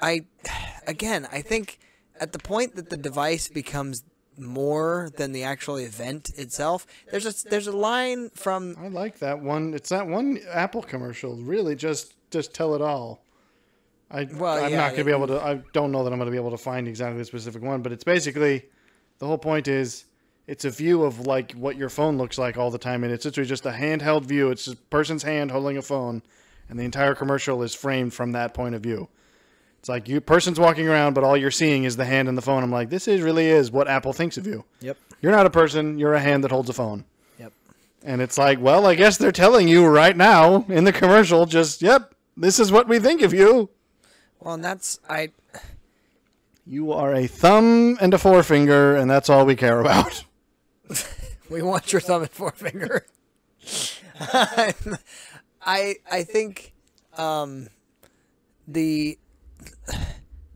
I again, I think at the point that the device becomes more than the actual event itself, there's a there's a line from I like that one. It's that one Apple commercial. Really, just just tell it all. I Well, I'm yeah, not gonna be able to. I don't know that I'm gonna be able to find exactly the specific one, but it's basically the whole point is it's a view of like what your phone looks like all the time, and it's literally just a handheld view. It's a person's hand holding a phone, and the entire commercial is framed from that point of view. It's like you person's walking around, but all you're seeing is the hand and the phone. I'm like, this is really is what Apple thinks of you. Yep. You're not a person. You're a hand that holds a phone. Yep. And it's like, well, I guess they're telling you right now in the commercial, just, yep, this is what we think of you. Well, and that's I You are a thumb and a forefinger, and that's all we care about. We want your thumb and forefinger. I I think um, the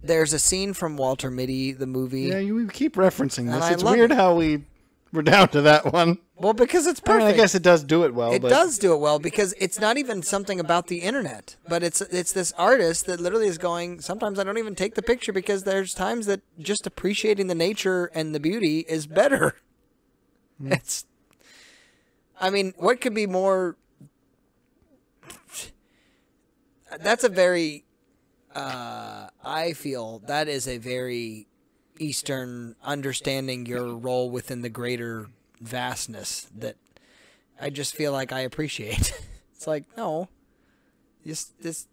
there's a scene from Walter Mitty, the movie. Yeah, you we keep referencing this. It's weird it. how we we're down to that one. Well, because it's I perfect. mean, I guess it does do it well. it but does do it well because it's not even something about the internet, but it's it's this artist that literally is going. Sometimes I don't even take the picture because there's times that just appreciating the nature and the beauty is better. Hmm. It's, I mean, what could be more? That's a very, uh, I feel that is a very Eastern understanding your role within the greater vastness that I just feel like I appreciate. It's like, no, this this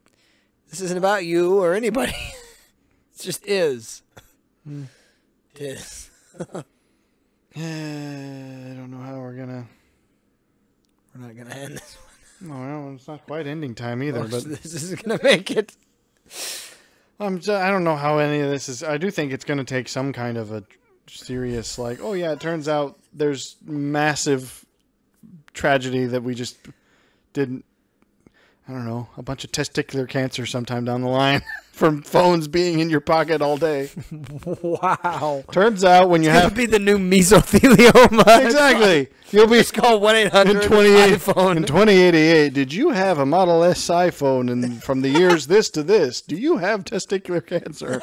this isn't about you or anybody. it just is. It is. I don't know how we're gonna. We're not gonna end this. one. No, well, it's not quite ending time either. But this is gonna make it. I'm. j- I don't know how any of this is. I do think it's going to take some kind of a serious, like, oh yeah, it turns out there's massive tragedy that we just didn't. I don't know, a bunch of testicular cancer sometime down the line from phones being in your pocket all day. Wow. Turns out when you It's have be the new mesothelioma. exactly, you'll be It's called one eight in hundred 28 iPhone. in 2088 did you have a model s iphone and from the years this to this do you have testicular cancer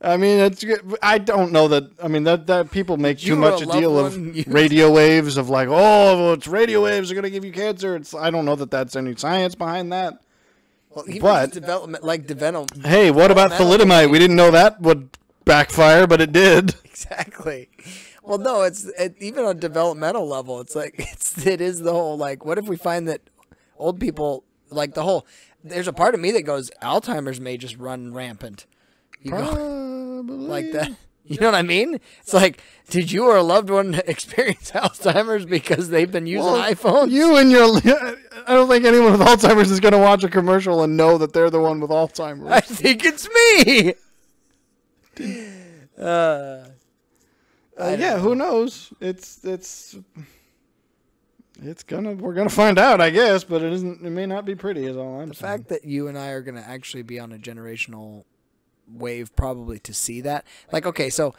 i mean it's i don't know that i mean that, that people make You too much a a deal one of radio waves of like oh well, it's radio waves are going to give you cancer it's i don't know that that's any science behind that Well, even but- development like development. hey what about thalidomide we didn't know that would backfire but it did Exactly. Well, no, it's it, even on developmental level. It's like it's it is the whole like. What if we find that old people like the whole? There's a part of me that goes Alzheimer's may just run rampant. You go like that. You know what I mean? It's like, did you or a loved one experience Alzheimer's because they've been using Well, iPhones? You and your. I don't think anyone with Alzheimer's is going to watch a commercial and know that they're the one with Alzheimer's. I think it's me. Uh, Uh, yeah, who knows? It's it's it's gonna we're gonna find out, I guess. But it isn't. It may not be pretty. Is all I'm saying. the saying. fact that you and I are going to actually be on a generational wave probably to see that. Like, okay, so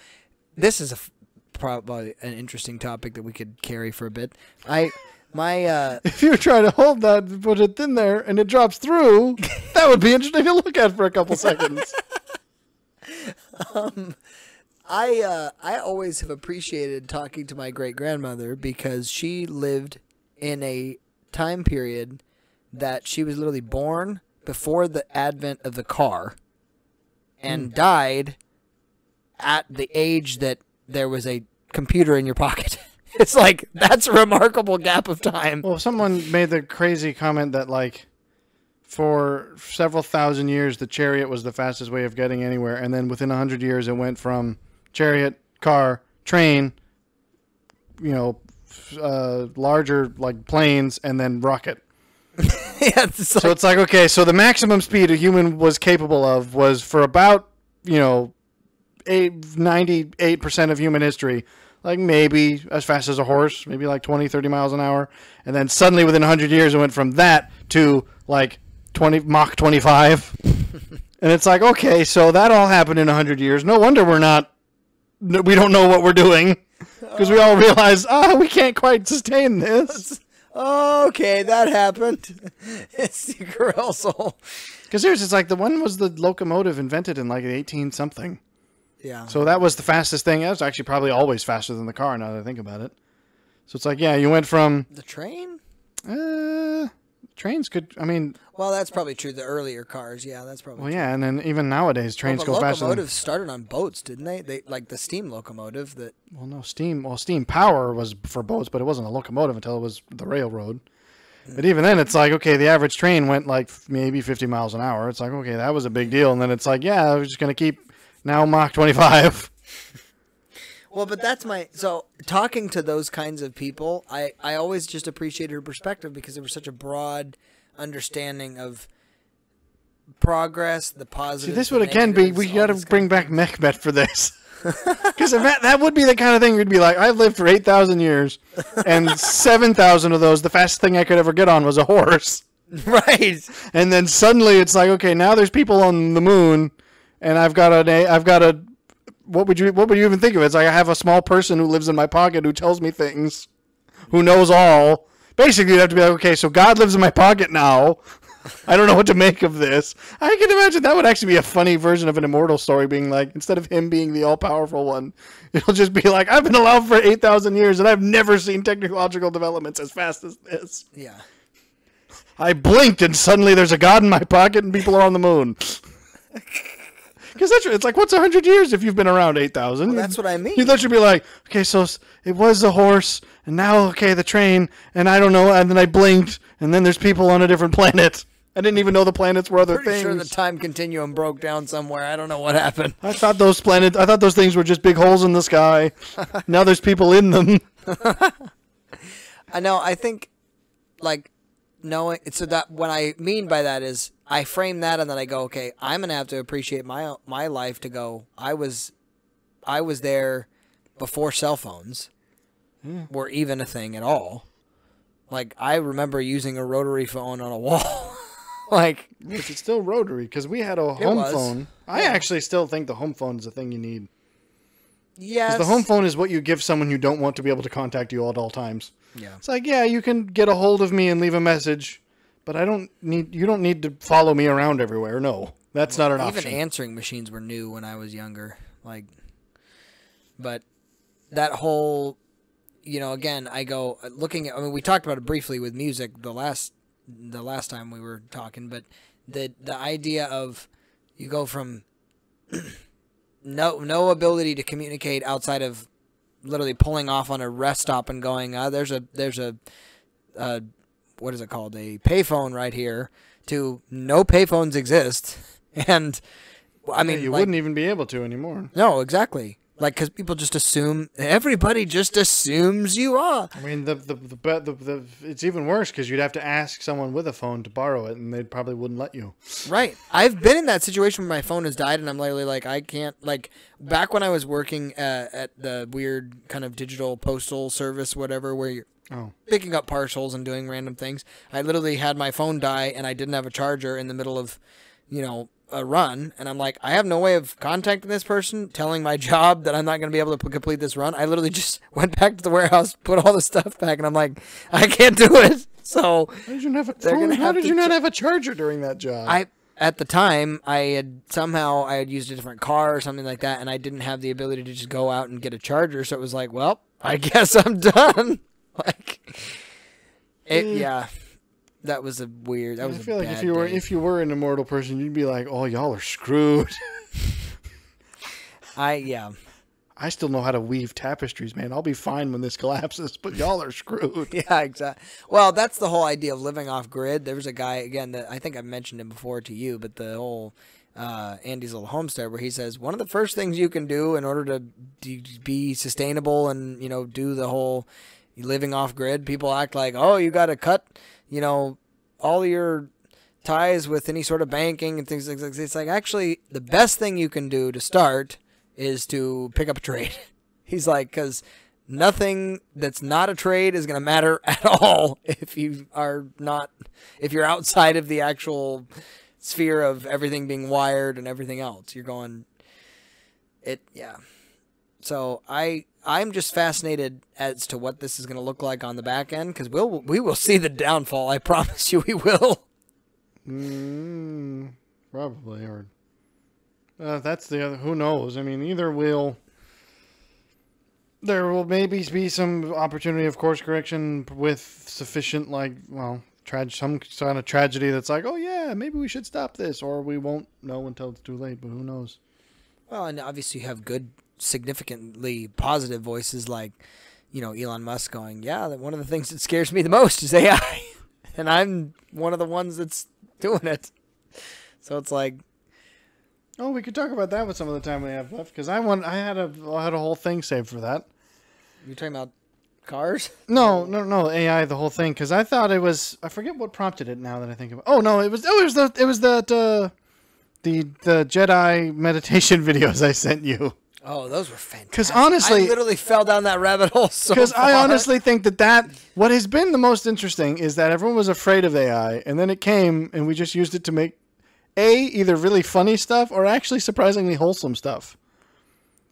this is a f- probably an interesting topic that we could carry for a bit. I my uh If you try to hold that, and put it in there, and it drops through, that would be interesting to look at for a couple seconds. Um I uh I always have appreciated talking to my great grandmother because she lived in a time period that she was literally born before the advent of the car and Hmm. died at the age that there was a computer in your pocket. It's like that's a remarkable gap of time. Well, someone made the crazy comment that like for several thousand years the chariot was the fastest way of getting anywhere, and then within a hundred years it went from chariot, car, train, you know, uh, larger like planes, and then rocket. yeah, it's So it's like okay, so the maximum speed a human was capable of was for about you know, eight, 98 percent of human history. Like maybe as fast as a horse, maybe like 20, 30 miles an hour, and then suddenly within 100 years it went from that to like 20 Mach 25, and it's like okay, so that all happened in 100 years. No wonder we're not, we don't know what we're doing because we all realize ah we can't quite sustain this. Okay, that happened. it's the Carousel. Because here's it's like the one was the locomotive invented in like 18 something. Yeah. So that was the fastest thing. That was actually probably always faster than the car. Now that I think about it. So it's like, yeah, you went from the train? uh, trains could. I mean, Well, that's probably true. The earlier cars, yeah, that's probably. well, true. yeah, and then even nowadays trains Well, go faster. Locomotives started on boats, didn't they? They like the steam locomotive that. well, no steam. Well, steam power was for boats, but it wasn't a locomotive until it was the railroad. But even then, it's like okay, the average train went like maybe 50 miles an hour. It's like okay, that was a big deal. And then it's like, yeah, we're just gonna keep now Mach 25. Well, but that's my so talking to those kinds of people, I I always just appreciated her perspective because there was such a broad understanding of progress, the positive. See, this would again be we got to bring back Mehmet for this. Because that, that would be the kind of thing you'd be like, I've lived for 8,000 years, and 7,000 of those, the fastest thing I could ever get on was a horse. right. And then suddenly it's like, okay, now there's people on the moon, and I've got a, I've got a, what would you, what would you even think of it? It's like I have a small person who lives in my pocket who tells me things, who knows all. Basically, you'd have to be like, okay, so God lives in my pocket now. I don't know what to make of this. I can imagine that would actually be a funny version of an immortal story, being like, instead of him being the all powerful one, it'll just be like, I've been alive for 8,000 years and I've never seen technological developments as fast as this. Yeah. I blinked and suddenly there's a god in my pocket and people are on the moon. Because that's it's like what's a hundred years if you've been around eight thousand? that's what I mean. You thought you'd literally be like, okay, so it was the horse, and now okay the train, and I don't know, and then I blinked, and then there's people on a different planet. I didn't even know the planets were other Pretty things. sure the time continuum broke down somewhere. I don't know what happened. I thought those planets, I thought those things were just big holes in the sky. now there's people in them. I know. I think, like, knowing. So that what I mean by that is, I frame that and then I go, okay, I'm gonna have to appreciate my my life to go. I was, I was there before cell phones hmm. were even a thing at all. Like I remember using a rotary phone on a wall. like Which is still rotary because we had a home was. phone. I actually still think the home phone is the thing you need. yes, the home phone is what you give someone you don't want to be able to contact you at all times. Yeah. It's like, yeah, you can get a hold of me and leave a message, but I don't need you don't need to follow me around everywhere. No. That's not an Even option. answering machines were new when I was younger. Like, but that whole, you know, again, I go uh, looking at. I mean, we talked about it briefly with music the last the last time we were talking, but the the idea of you go from no no ability to communicate outside of literally pulling off on a rest stop and going, uh, there's a there's a uh, what is it called a payphone right here to no payphones exist and I mean you like- wouldn't even be able to anymore. no exactly like because people just assume everybody just assumes you are I mean, the the the, the, the, the it's even worse because you'd have to ask someone with a phone to borrow it, and they probably wouldn't let you. Right. I've been in that situation where my phone has died and I'm literally like, I can't, like, back when I was working uh, at the weird kind of digital postal service, whatever, where you're Oh, picking up parcels and doing random things, I literally had my phone die and I didn't have a charger in the middle of, you know, a run. And I'm like, I have no way of contacting this person, telling my job that I'm not going to be able to p- complete this run. I literally just went back to the warehouse, put all the stuff back, and I'm like, I can't do it. So. how did you not have a phone? How did you not have a charger during that job? I at the time I had somehow I had used a different car or something like that, and I didn't have the ability to just go out and get a charger. So it was like, well, I guess I'm done. like, it, yeah, that was a weird. That was I feel like if you were day. if you were an immortal person, you'd be like, "Oh, y'all are screwed." I yeah. I still know how to weave tapestries, man. I'll be fine when this collapses, but y'all are screwed. Yeah, exactly. Well, that's the whole idea of living off grid. There was a guy again that I think I mentioned him before to you, but the whole uh, Andy's little homestead where he says one of the first things you can do in order to d- be sustainable and you know do the whole living off grid. People act like oh you got to cut you know all your ties with any sort of banking and things like that. It's like actually the best thing you can do to start is to pick up a trade. He's like, because nothing that's not a trade is going to matter at all if you are not, if you're outside of the actual sphere of everything being wired and everything else. You're going, it, yeah. So I, I'm just fascinated as to what this is going to look like on the back end because we'll, we will see the downfall. I promise you, we will. Mm, probably, or uh, that's the other. Who knows? I mean, either will. There will maybe be some opportunity of course correction with sufficient, like, well, trag- some kind of tragedy that's like, oh yeah, maybe we should stop this, or we won't know until it's too late. But who knows? Well, and obviously you have good, significantly positive voices like, you know, Elon Musk going, yeah, that one of the things that scares me the most is AI, and I'm one of the ones that's doing it. So it's like, Oh, we could talk about that with some of the time we have left because I want. I had a I had a whole thing saved for that. you're talking about cars. No, no, no, AI, the whole thing, because I thought it was. I forget what prompted it. Now that I think of it. Oh no, it was. Oh, it was the. It was that. Uh, the the Jedi meditation videos I sent you. Oh, those were fantastic. Because honestly- I literally fell down that rabbit hole so Because I honestly think that that what has been the most interesting is that everyone was afraid of AI, and then it came, and we just used it to make a either really funny stuff or actually surprisingly wholesome stuff.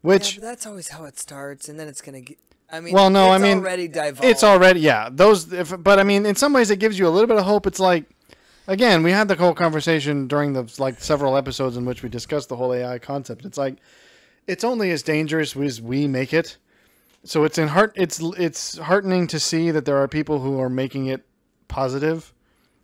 Yeah, Which but that's always how it starts, and then it's gonna get. I mean, Well, no, I mean, already divulged. It's already yeah. Those, if, but I mean, in some ways, it gives you a little bit of hope. It's like, again, we had the whole conversation during the like several episodes in which we discussed the whole AI concept. It's like, it's only as dangerous as we make it. So it's in heart. It's it's heartening to see that there are people who are making it positive.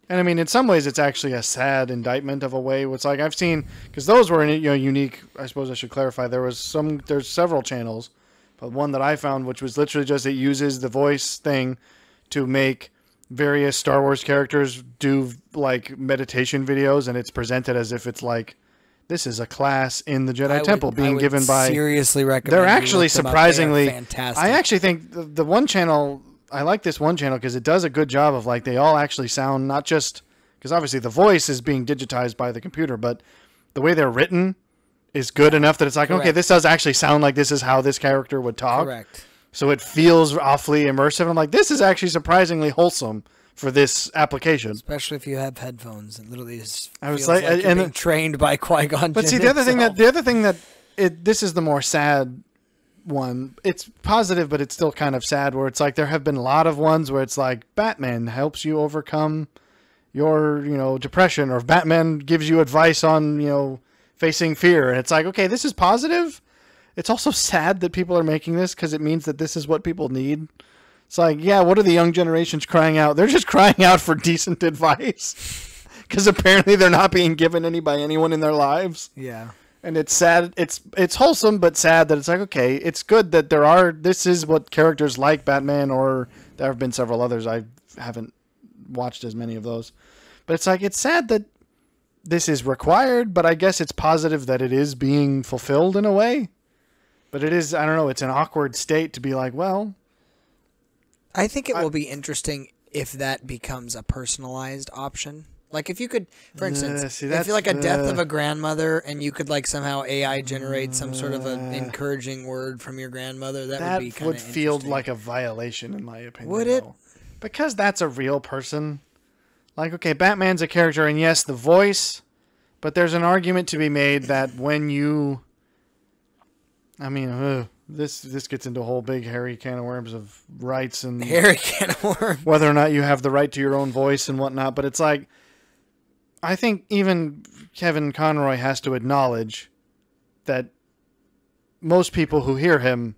And I mean, in some ways, it's actually a sad indictment of a way. It's like I've seen because those were you know unique. I suppose I should clarify. There was some. There's several channels, but one that I found, which was literally just it uses the voice thing to make various Star Wars characters do like meditation videos, and it's presented as if it's like this is a class in the Jedi would- Temple being given by seriously recommend. they're actually up. They surprisingly fantastic. I actually think the, the one channel I like this one channel because it does a good job of like they all actually sound not just because obviously the voice is being digitized by the computer, but the way they're written is good enough that it's like okay, this does actually sound like this is how this character would talk. correct. So it feels awfully immersive. I'm like, this is actually surprisingly wholesome for this application. Especially if you have headphones, it literally is. I was like- like, and- being trained by Qui Gon. But see, the other thing that the other thing that it this is the more sad one. It's positive, but it's still kind of sad. Where it's like there have been a lot of ones where it's like Batman helps you overcome your you know depression, or Batman gives you advice on you know facing fear, and it's like okay, this is positive. It's also sad that people are making this because it means that this is what people need. It's like, yeah, what are the young generations crying out? They're just crying out for decent advice. Because apparently they're not being given any by anyone in their lives. Yeah, and it's sad it's it's wholesome but sad that it's like okay it's good that there are this is what characters like batman or there have been several others. I haven't watched as many of those. But it's like it's sad that this is required but i guess it's positive that it is being fulfilled in a way. But it is i don't know it's an awkward state to be like well I think it will be interesting if that becomes a personalized option. Like if you could, for instance, Uh, see, if you like a death the- of a grandmother, and you could like somehow AI generate some sort of an Uh, encouraging word from your grandmother, that, that would be kind would feel like a violation in my opinion Would it? though. because that's a real person like okay batman's a character and yes the voice but there's an argument to be made that when you i mean ugh, this this gets into a whole big hairy can of worms of rights and Harry can of worms. whether or not you have the right to your own voice and whatnot but it's like i think even kevin conroy has to acknowledge that most people who hear him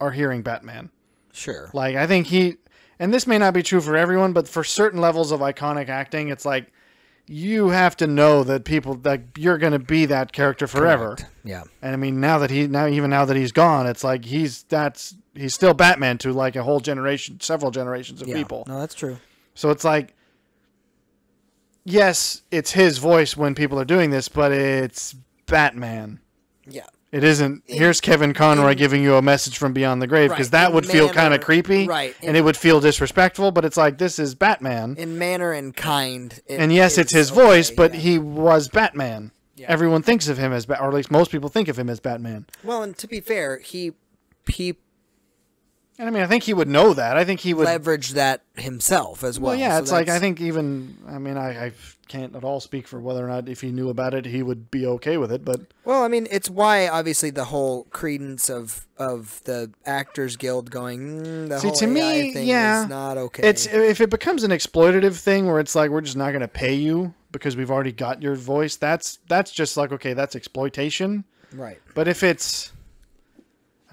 are hearing batman Sure. like I think he, and this may not be true for everyone, but for certain levels of iconic acting, it's like you have to know that people that you're going to be that character forever. Correct. Yeah. And I mean, now that he now even now that he's gone, it's like he's that's he's still Batman to like a whole generation, several generations of Yeah. people. No, that's true. So it's like, yes, it's his voice when people are doing this, but it's Batman. Yeah. It isn't. Here's Kevin Conroy giving you a message from beyond the grave because Right, that in would feel kind of creepy, right, And it would feel disrespectful. But it's like this is Batman, In manner and kind. it- and yes, it's his okay, voice, but yeah. he was Batman. Yeah. Everyone thinks of him as, ba- or at least most people think of him as Batman. Well, and to be fair, he he And I mean, I think he would know that. I think he would. leverage that himself as well. well, yeah, so it's like I think even. I mean, I, I can't at all speak for whether or not if he knew about it, he would be okay with it. But Well, I mean, it's why obviously the whole credence of of the Actors Guild going mm, the See, whole to AI me, thing yeah, is not okay. It's if it becomes an exploitative thing where it's like we're just not going to pay you because we've already got your voice. That's that's just like okay, that's exploitation. right. But if it's,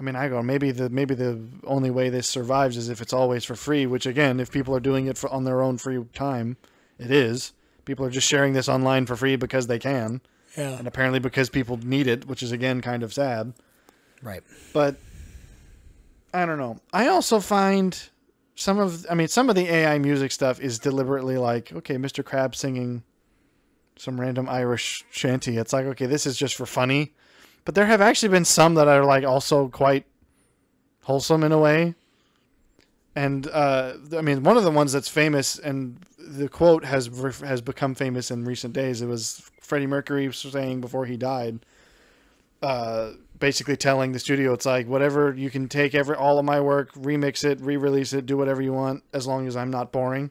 I mean, I go maybe the maybe the only way this survives is if it's always for free. Which again, if people are doing it for, on their own free time, it is. People are just sharing this online for free because they can, Yeah. and apparently because people need it, which is again kind of sad. Right. But I don't know. I also find some of I mean some of the AI music stuff is deliberately like, okay, Mr. Crab singing some random Irish shanty. It's like, okay, this is just for funny. But there have actually been some that are like also quite wholesome in a way. And uh, I mean, one of the ones that's famous, and the quote has has become famous in recent days. It was Freddie Mercury saying before he died, uh, basically telling the studio, "It's like whatever you can take every all of my work, remix it, re-release it, do whatever you want, as long as I'm not boring."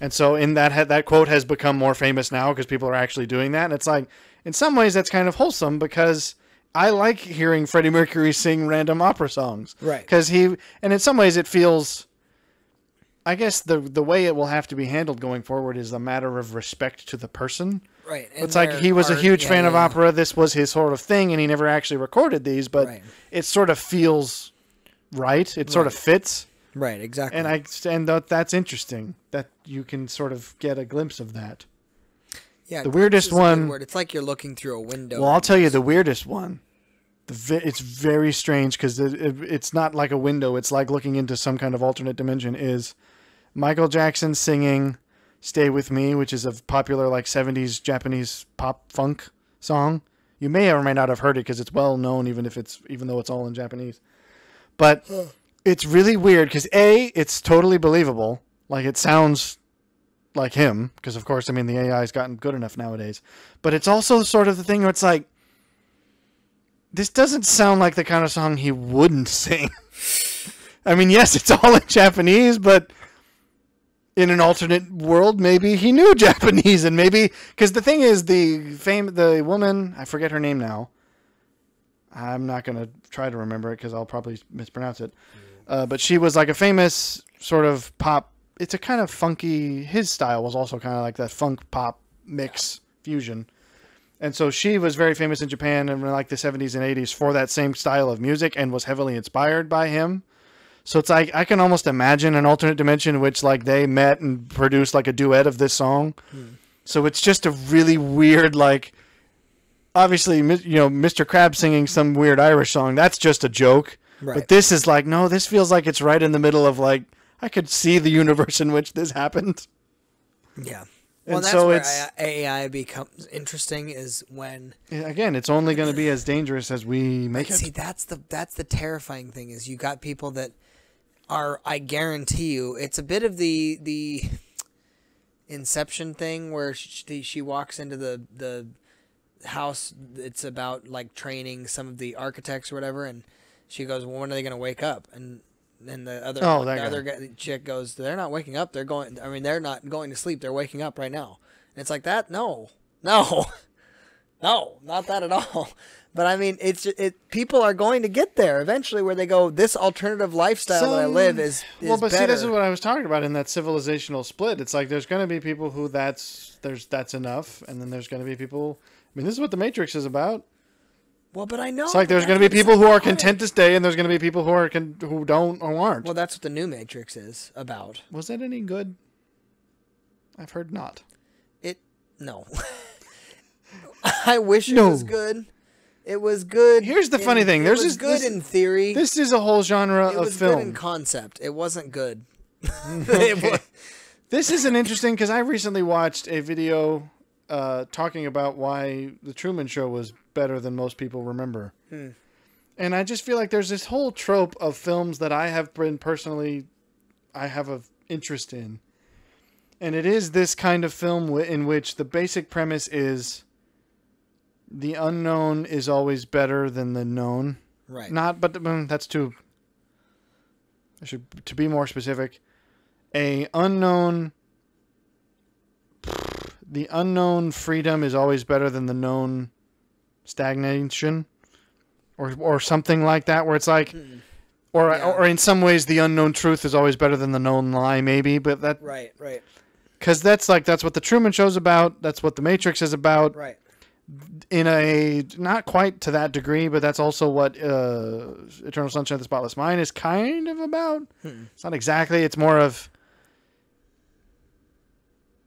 And so, in that that quote has become more famous now because people are actually doing that, and it's like, in some ways, that's kind of wholesome because I like hearing Freddie Mercury sing random opera songs, Right. Because he, and in some ways, it feels. I guess the the way it will have to be handled going forward is a matter of respect to the person. Right. and It's like he was a huge yeah, fan yeah, of yeah. opera. This was his sort of thing, and he never actually recorded these, but Right. it sort of feels right. It sort of fits, Right. Exactly. and I and that, that's interesting that you can sort of get a glimpse of that. Yeah, the weirdest is a good one- Word. It's like you're looking through a window. Well, I'll tell you the weirdest one. The vi- it's very strange because it, it, it's not like a window. It's like looking into some kind of alternate dimension. Is Michael Jackson singing "Stay with Me," which is a popular like '70s Japanese pop funk song. You may or may not have heard it because it's well known, even if it's even though it's all in Japanese. But it's really weird because a it's totally believable. Like it sounds like him because of course I mean the AI's gotten good enough nowadays. But it's also sort of the thing where it's like this doesn't sound like the kind of song he wouldn't sing. I mean, yes, it's all in Japanese, but in an alternate world, maybe he knew Japanese, and maybe because the thing is, the fame, the woman, I forget her name now. I'm not gonna try to remember it because I'll probably mispronounce it. Uh, but she was like a famous sort of pop. It's a kind of funky. His style was also kind of like that funk pop mix fusion. And so she was very famous in Japan in like the 70s and 80s for that same style of music and was heavily inspired by him. So it's like I can almost imagine an alternate dimension in which like they met and produced like a duet of this song. Hmm. So it's just a really weird like obviously you know Mr. Crab singing some weird Irish song that's just a joke. Right. But this is like no, this feels like it's right in the middle of like I could see the universe in which this happened. yeah. And Well, that's so where it's- AI becomes interesting is when Again, it's only going to be as dangerous as we make See, it. that's the that's the terrifying thing is you got people that are I guarantee you it's a bit of the the inception thing where she, she walks into the the house it's about like training some of the architects or whatever and she goes well, when are they going to wake up and and the other Oh, the guy. other guy, chick goes they're not waking up they're going I mean they're not going to sleep they're waking up right now and it's like that no no no, not that at all. But I mean, it's it. People are going to get there eventually, where they go, this alternative lifestyle that I live is, is well, but see, this is what I was talking about in that civilizational split. It's like there's going to be people who that's there's that's enough, and then there's going to be people. I mean, this is what the Matrix is about. Well, but I know. It's like there's going to be people who are content to stay, and there's going to be people who are con- who don't or aren't. Well, that's what the new Matrix is about. Was that any good? I've heard not. It no. I wish it was good. It was good. Here's the funny in- thing, It there's was this- good this- in theory. This is a whole genre it of was good in film. concept. It wasn't good. Wa- This is an interesting because I recently watched a video uh, talking about why the Truman Show was better than most people remember. Hmm. And I just feel like there's this whole trope of films that I have been personally, I have an interest in. And it is this kind of film in which the basic premise is the unknown is always better than the known. right. Not, but um, that's too. I should to be more specific. A unknown. The unknown freedom is always better than the known stagnation, or or something like that, where it's like, or Yeah. or in some ways the unknown truth is always better than the known lie, maybe. But that right. Right. because that's like that's what the Truman Show's about. That's what the Matrix is about Right. in a not quite to that degree, but that's also what uh, Eternal Sunshine of the Spotless Mind is kind of about. It's not exactly. It's more of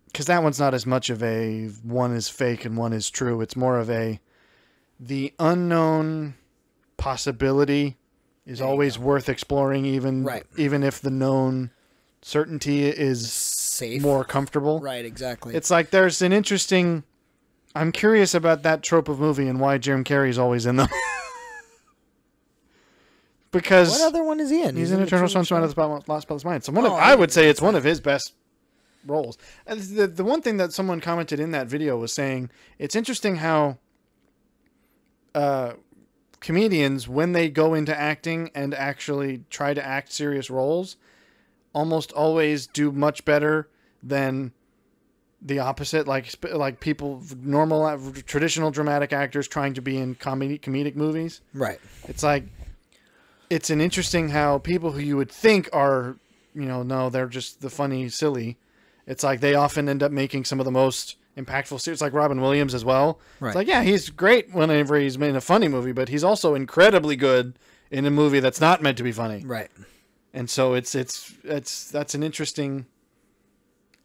because that one's not as much of a one is fake and one is true. It's more of a the unknown possibility is There always worth exploring, even Right. even if the known certainty is Safe. more comfortable. Right. Exactly. It's like there's an interesting. I'm curious about that trope of movie and why Jim Carrey's always in them. because what other one is he in? he's in the Eternal Sunshine of the Spotless Lost Spotless Mind. So one of, Oh, I I would say it's one of his best roles. And the the one thing that someone commented in that video was saying it's interesting how uh, comedians when they go into acting and actually try to act serious roles almost always do much better than the opposite. Like like people normal uh, traditional dramatic actors trying to be in comedy comedic movies. Right. it's like it's an interesting how people who you would think are you know no they're just the funny silly. It's like they often end up making some of the most impactful series like robin williams as well Right. it's like yeah he's great whenever he's in a funny movie but he's also incredibly good in a movie that's not meant to be funny Right. and so it's it's it's that's an interesting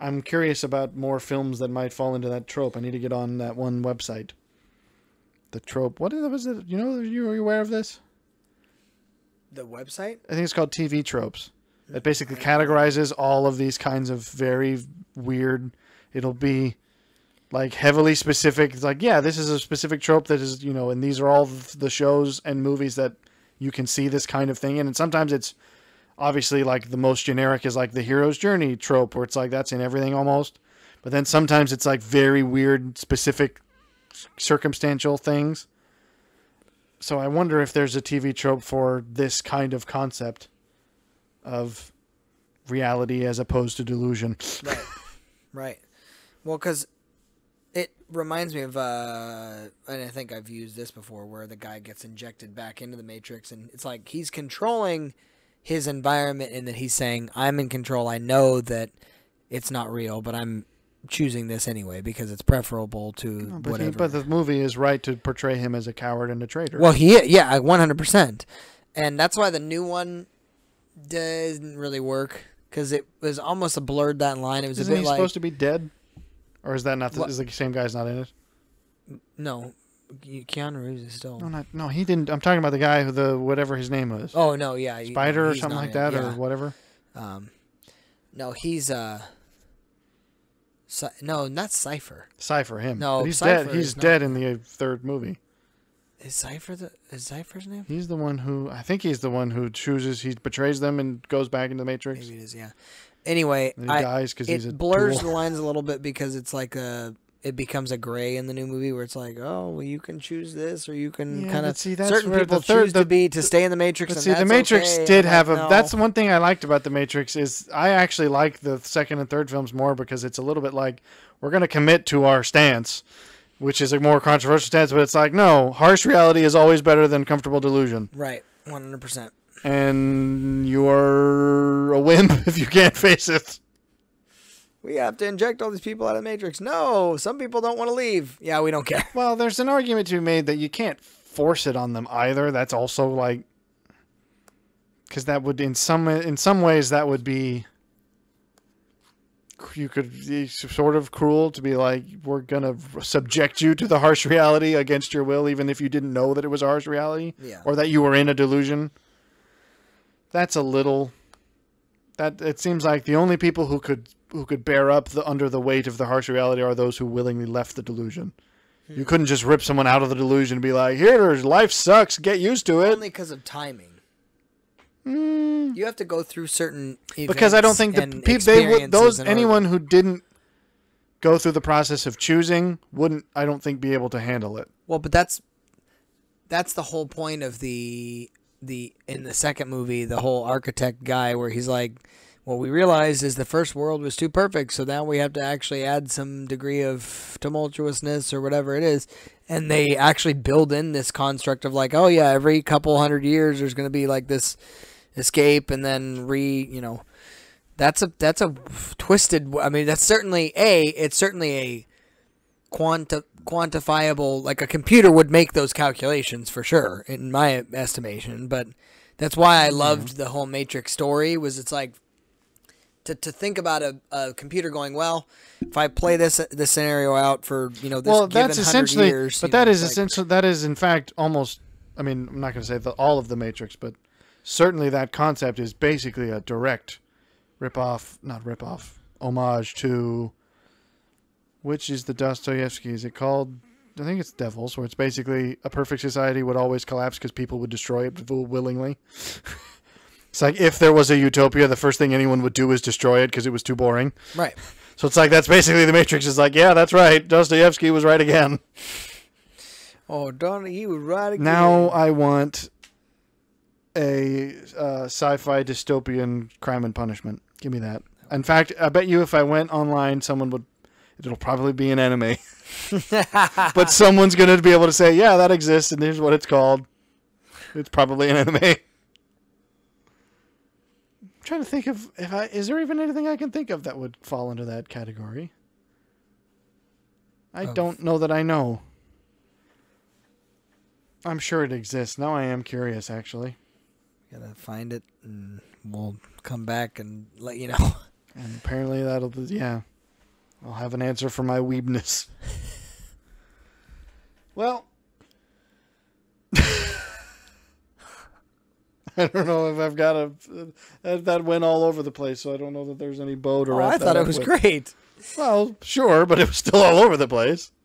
i'm curious about more films that might fall into that trope i need to get on that one website the trope what is- was it you know you are you aware of this The website. I think it's called TV tropes. It basically categorizes all of these kinds of very weird. It'll be like heavily specific. It's like, yeah, this is a specific trope that is, you know, and these are all the shows and movies that you can see this kind of thing in. And sometimes it's obviously like the most generic is like the hero's journey trope, where it's like that's in everything almost. But then sometimes it's like very weird, specific, circumstantial things. So I wonder if there's a TV trope for this kind of concept of reality as opposed to delusion. Right. right. Well, because reminds me of, uh, and I think I've used this before, where the guy gets injected back into the Matrix, and it's like he's controlling his environment, and that he's saying, "I'm in control. I know that it's not real, but I'm choosing this anyway because it's preferable to But, he, whatever." but the movie is right to portray him as a coward and a traitor. Well, he yeah, one hundred percent, and that's why the new one doesn't really work because it was almost a blurred that line. It was isn't a he bit like supposed to be dead? Or is that not the, What? is the same guy's not in it? no, Keanu Reeves is still. No, not no. He didn't. I'm talking about the guy who the whatever his name was, Oh no, yeah, Spider or something like that, or whatever. Um, no, he's uh, Cy- no, not Cypher. Cypher him. No, But he's Cypher dead. He's is not- dead in the uh, third movie. Is Cypher the is Cypher's name? He's the one who I think he's the one who chooses. He betrays them and goes back into the Matrix. Maybe it is. Yeah. Anyway, And he I, dies because he's a it blurs the lines a little bit because it's like a it becomes a gray in the new movie where it's like oh well you can choose this or you can Yeah, kind but of see, that's certain where the people third- choose the- to be to stay in the matrix But and see, the that's Matrix okay. did have like, a. no. That's the one thing I liked about the Matrix is I actually like the second and third films more because it's a little bit like we're going to commit to our stance, which is a more controversial stance. But it's like no, harsh reality is always better than comfortable delusion, right 100% and you're a wimp if you can't face it. we have to inject all these people out of the matrix no some people don't want to leave yeah we don't care Well, there's an argument to be made that you can't force it on them either. That's also like because that would in some in some ways that would be you could eh, be sort of cruel to be like we're gonna subject you to the harsh reality against your will even if you didn't know that it was a harsh reality Yeah. or that you were in a delusion that's a little that it seems like the only people who could who could bear up the under the weight of the harsh reality are those who willingly left the delusion. Hmm. You couldn't just rip someone out of the delusion and be like here life sucks get used to it. Only because of timing. Hmm. You have to go through certain because I don't think the people they would those anyone who didn't go through the process of choosing wouldn't I don't think be able to handle it. Well, but that's that's the whole point of the the in the second movie, the whole architect guy where he's like, what we realized is the first world was too perfect, so now we have to actually add some degree of tumultuousness or whatever it is. And they actually build in this construct of like, oh yeah, every couple hundred years there's going to be like this escape and then re, you know, that's a that's a twisted. I mean, that's certainly a. It's certainly a quanti- quantifiable. Like a computer would make those calculations for sure, in my estimation. But that's why I loved the whole Matrix story. Was it's like to, to think about a, a computer going well. If I play this this scenario out for you know this well, that's essentially years, but that know, is like- essentially that is in fact almost I mean, I'm not going to say the, all of the Matrix, but certainly that concept is basically a direct rip off, not rip off, homage to which is the Dostoevsky? Is it called? I think it's Devils, where it's basically a perfect society would always collapse because people would destroy it willingly. it's like if there was a utopia, the first thing anyone would do is destroy it because it was too boring. right. So it's like that's basically the Matrix. Is like, yeah, that's right. Dostoevsky was right again. Oh, Don, he was right again. Now I want a uh, sci-fi dystopian crime and punishment. Give me that. In fact, I bet you if I went online, someone would. It'll probably be an anime, but someone's going to be able to say, "Yeah, that exists, and here's what it's called." It's probably an anime. I'm trying to think of if I is there even anything I can think of that would fall into that category. I Of- don't know that I know. I'm sure it exists. Now I am curious, actually. gotta find it, and we'll come back and let you know. And apparently that'll be, yeah. I'll have an answer for my weebness. well, I don't know if I've got a. That, that went all over the place, so I don't know that there's any bow to Oh, I thought it was with. great. Well, sure, but it was still all over the place.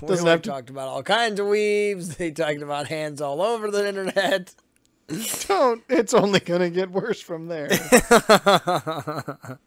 We Doesn't only have to- talked about all kinds of weaves. They talked about hands all over the internet. Don't. It's only going to get worse from there.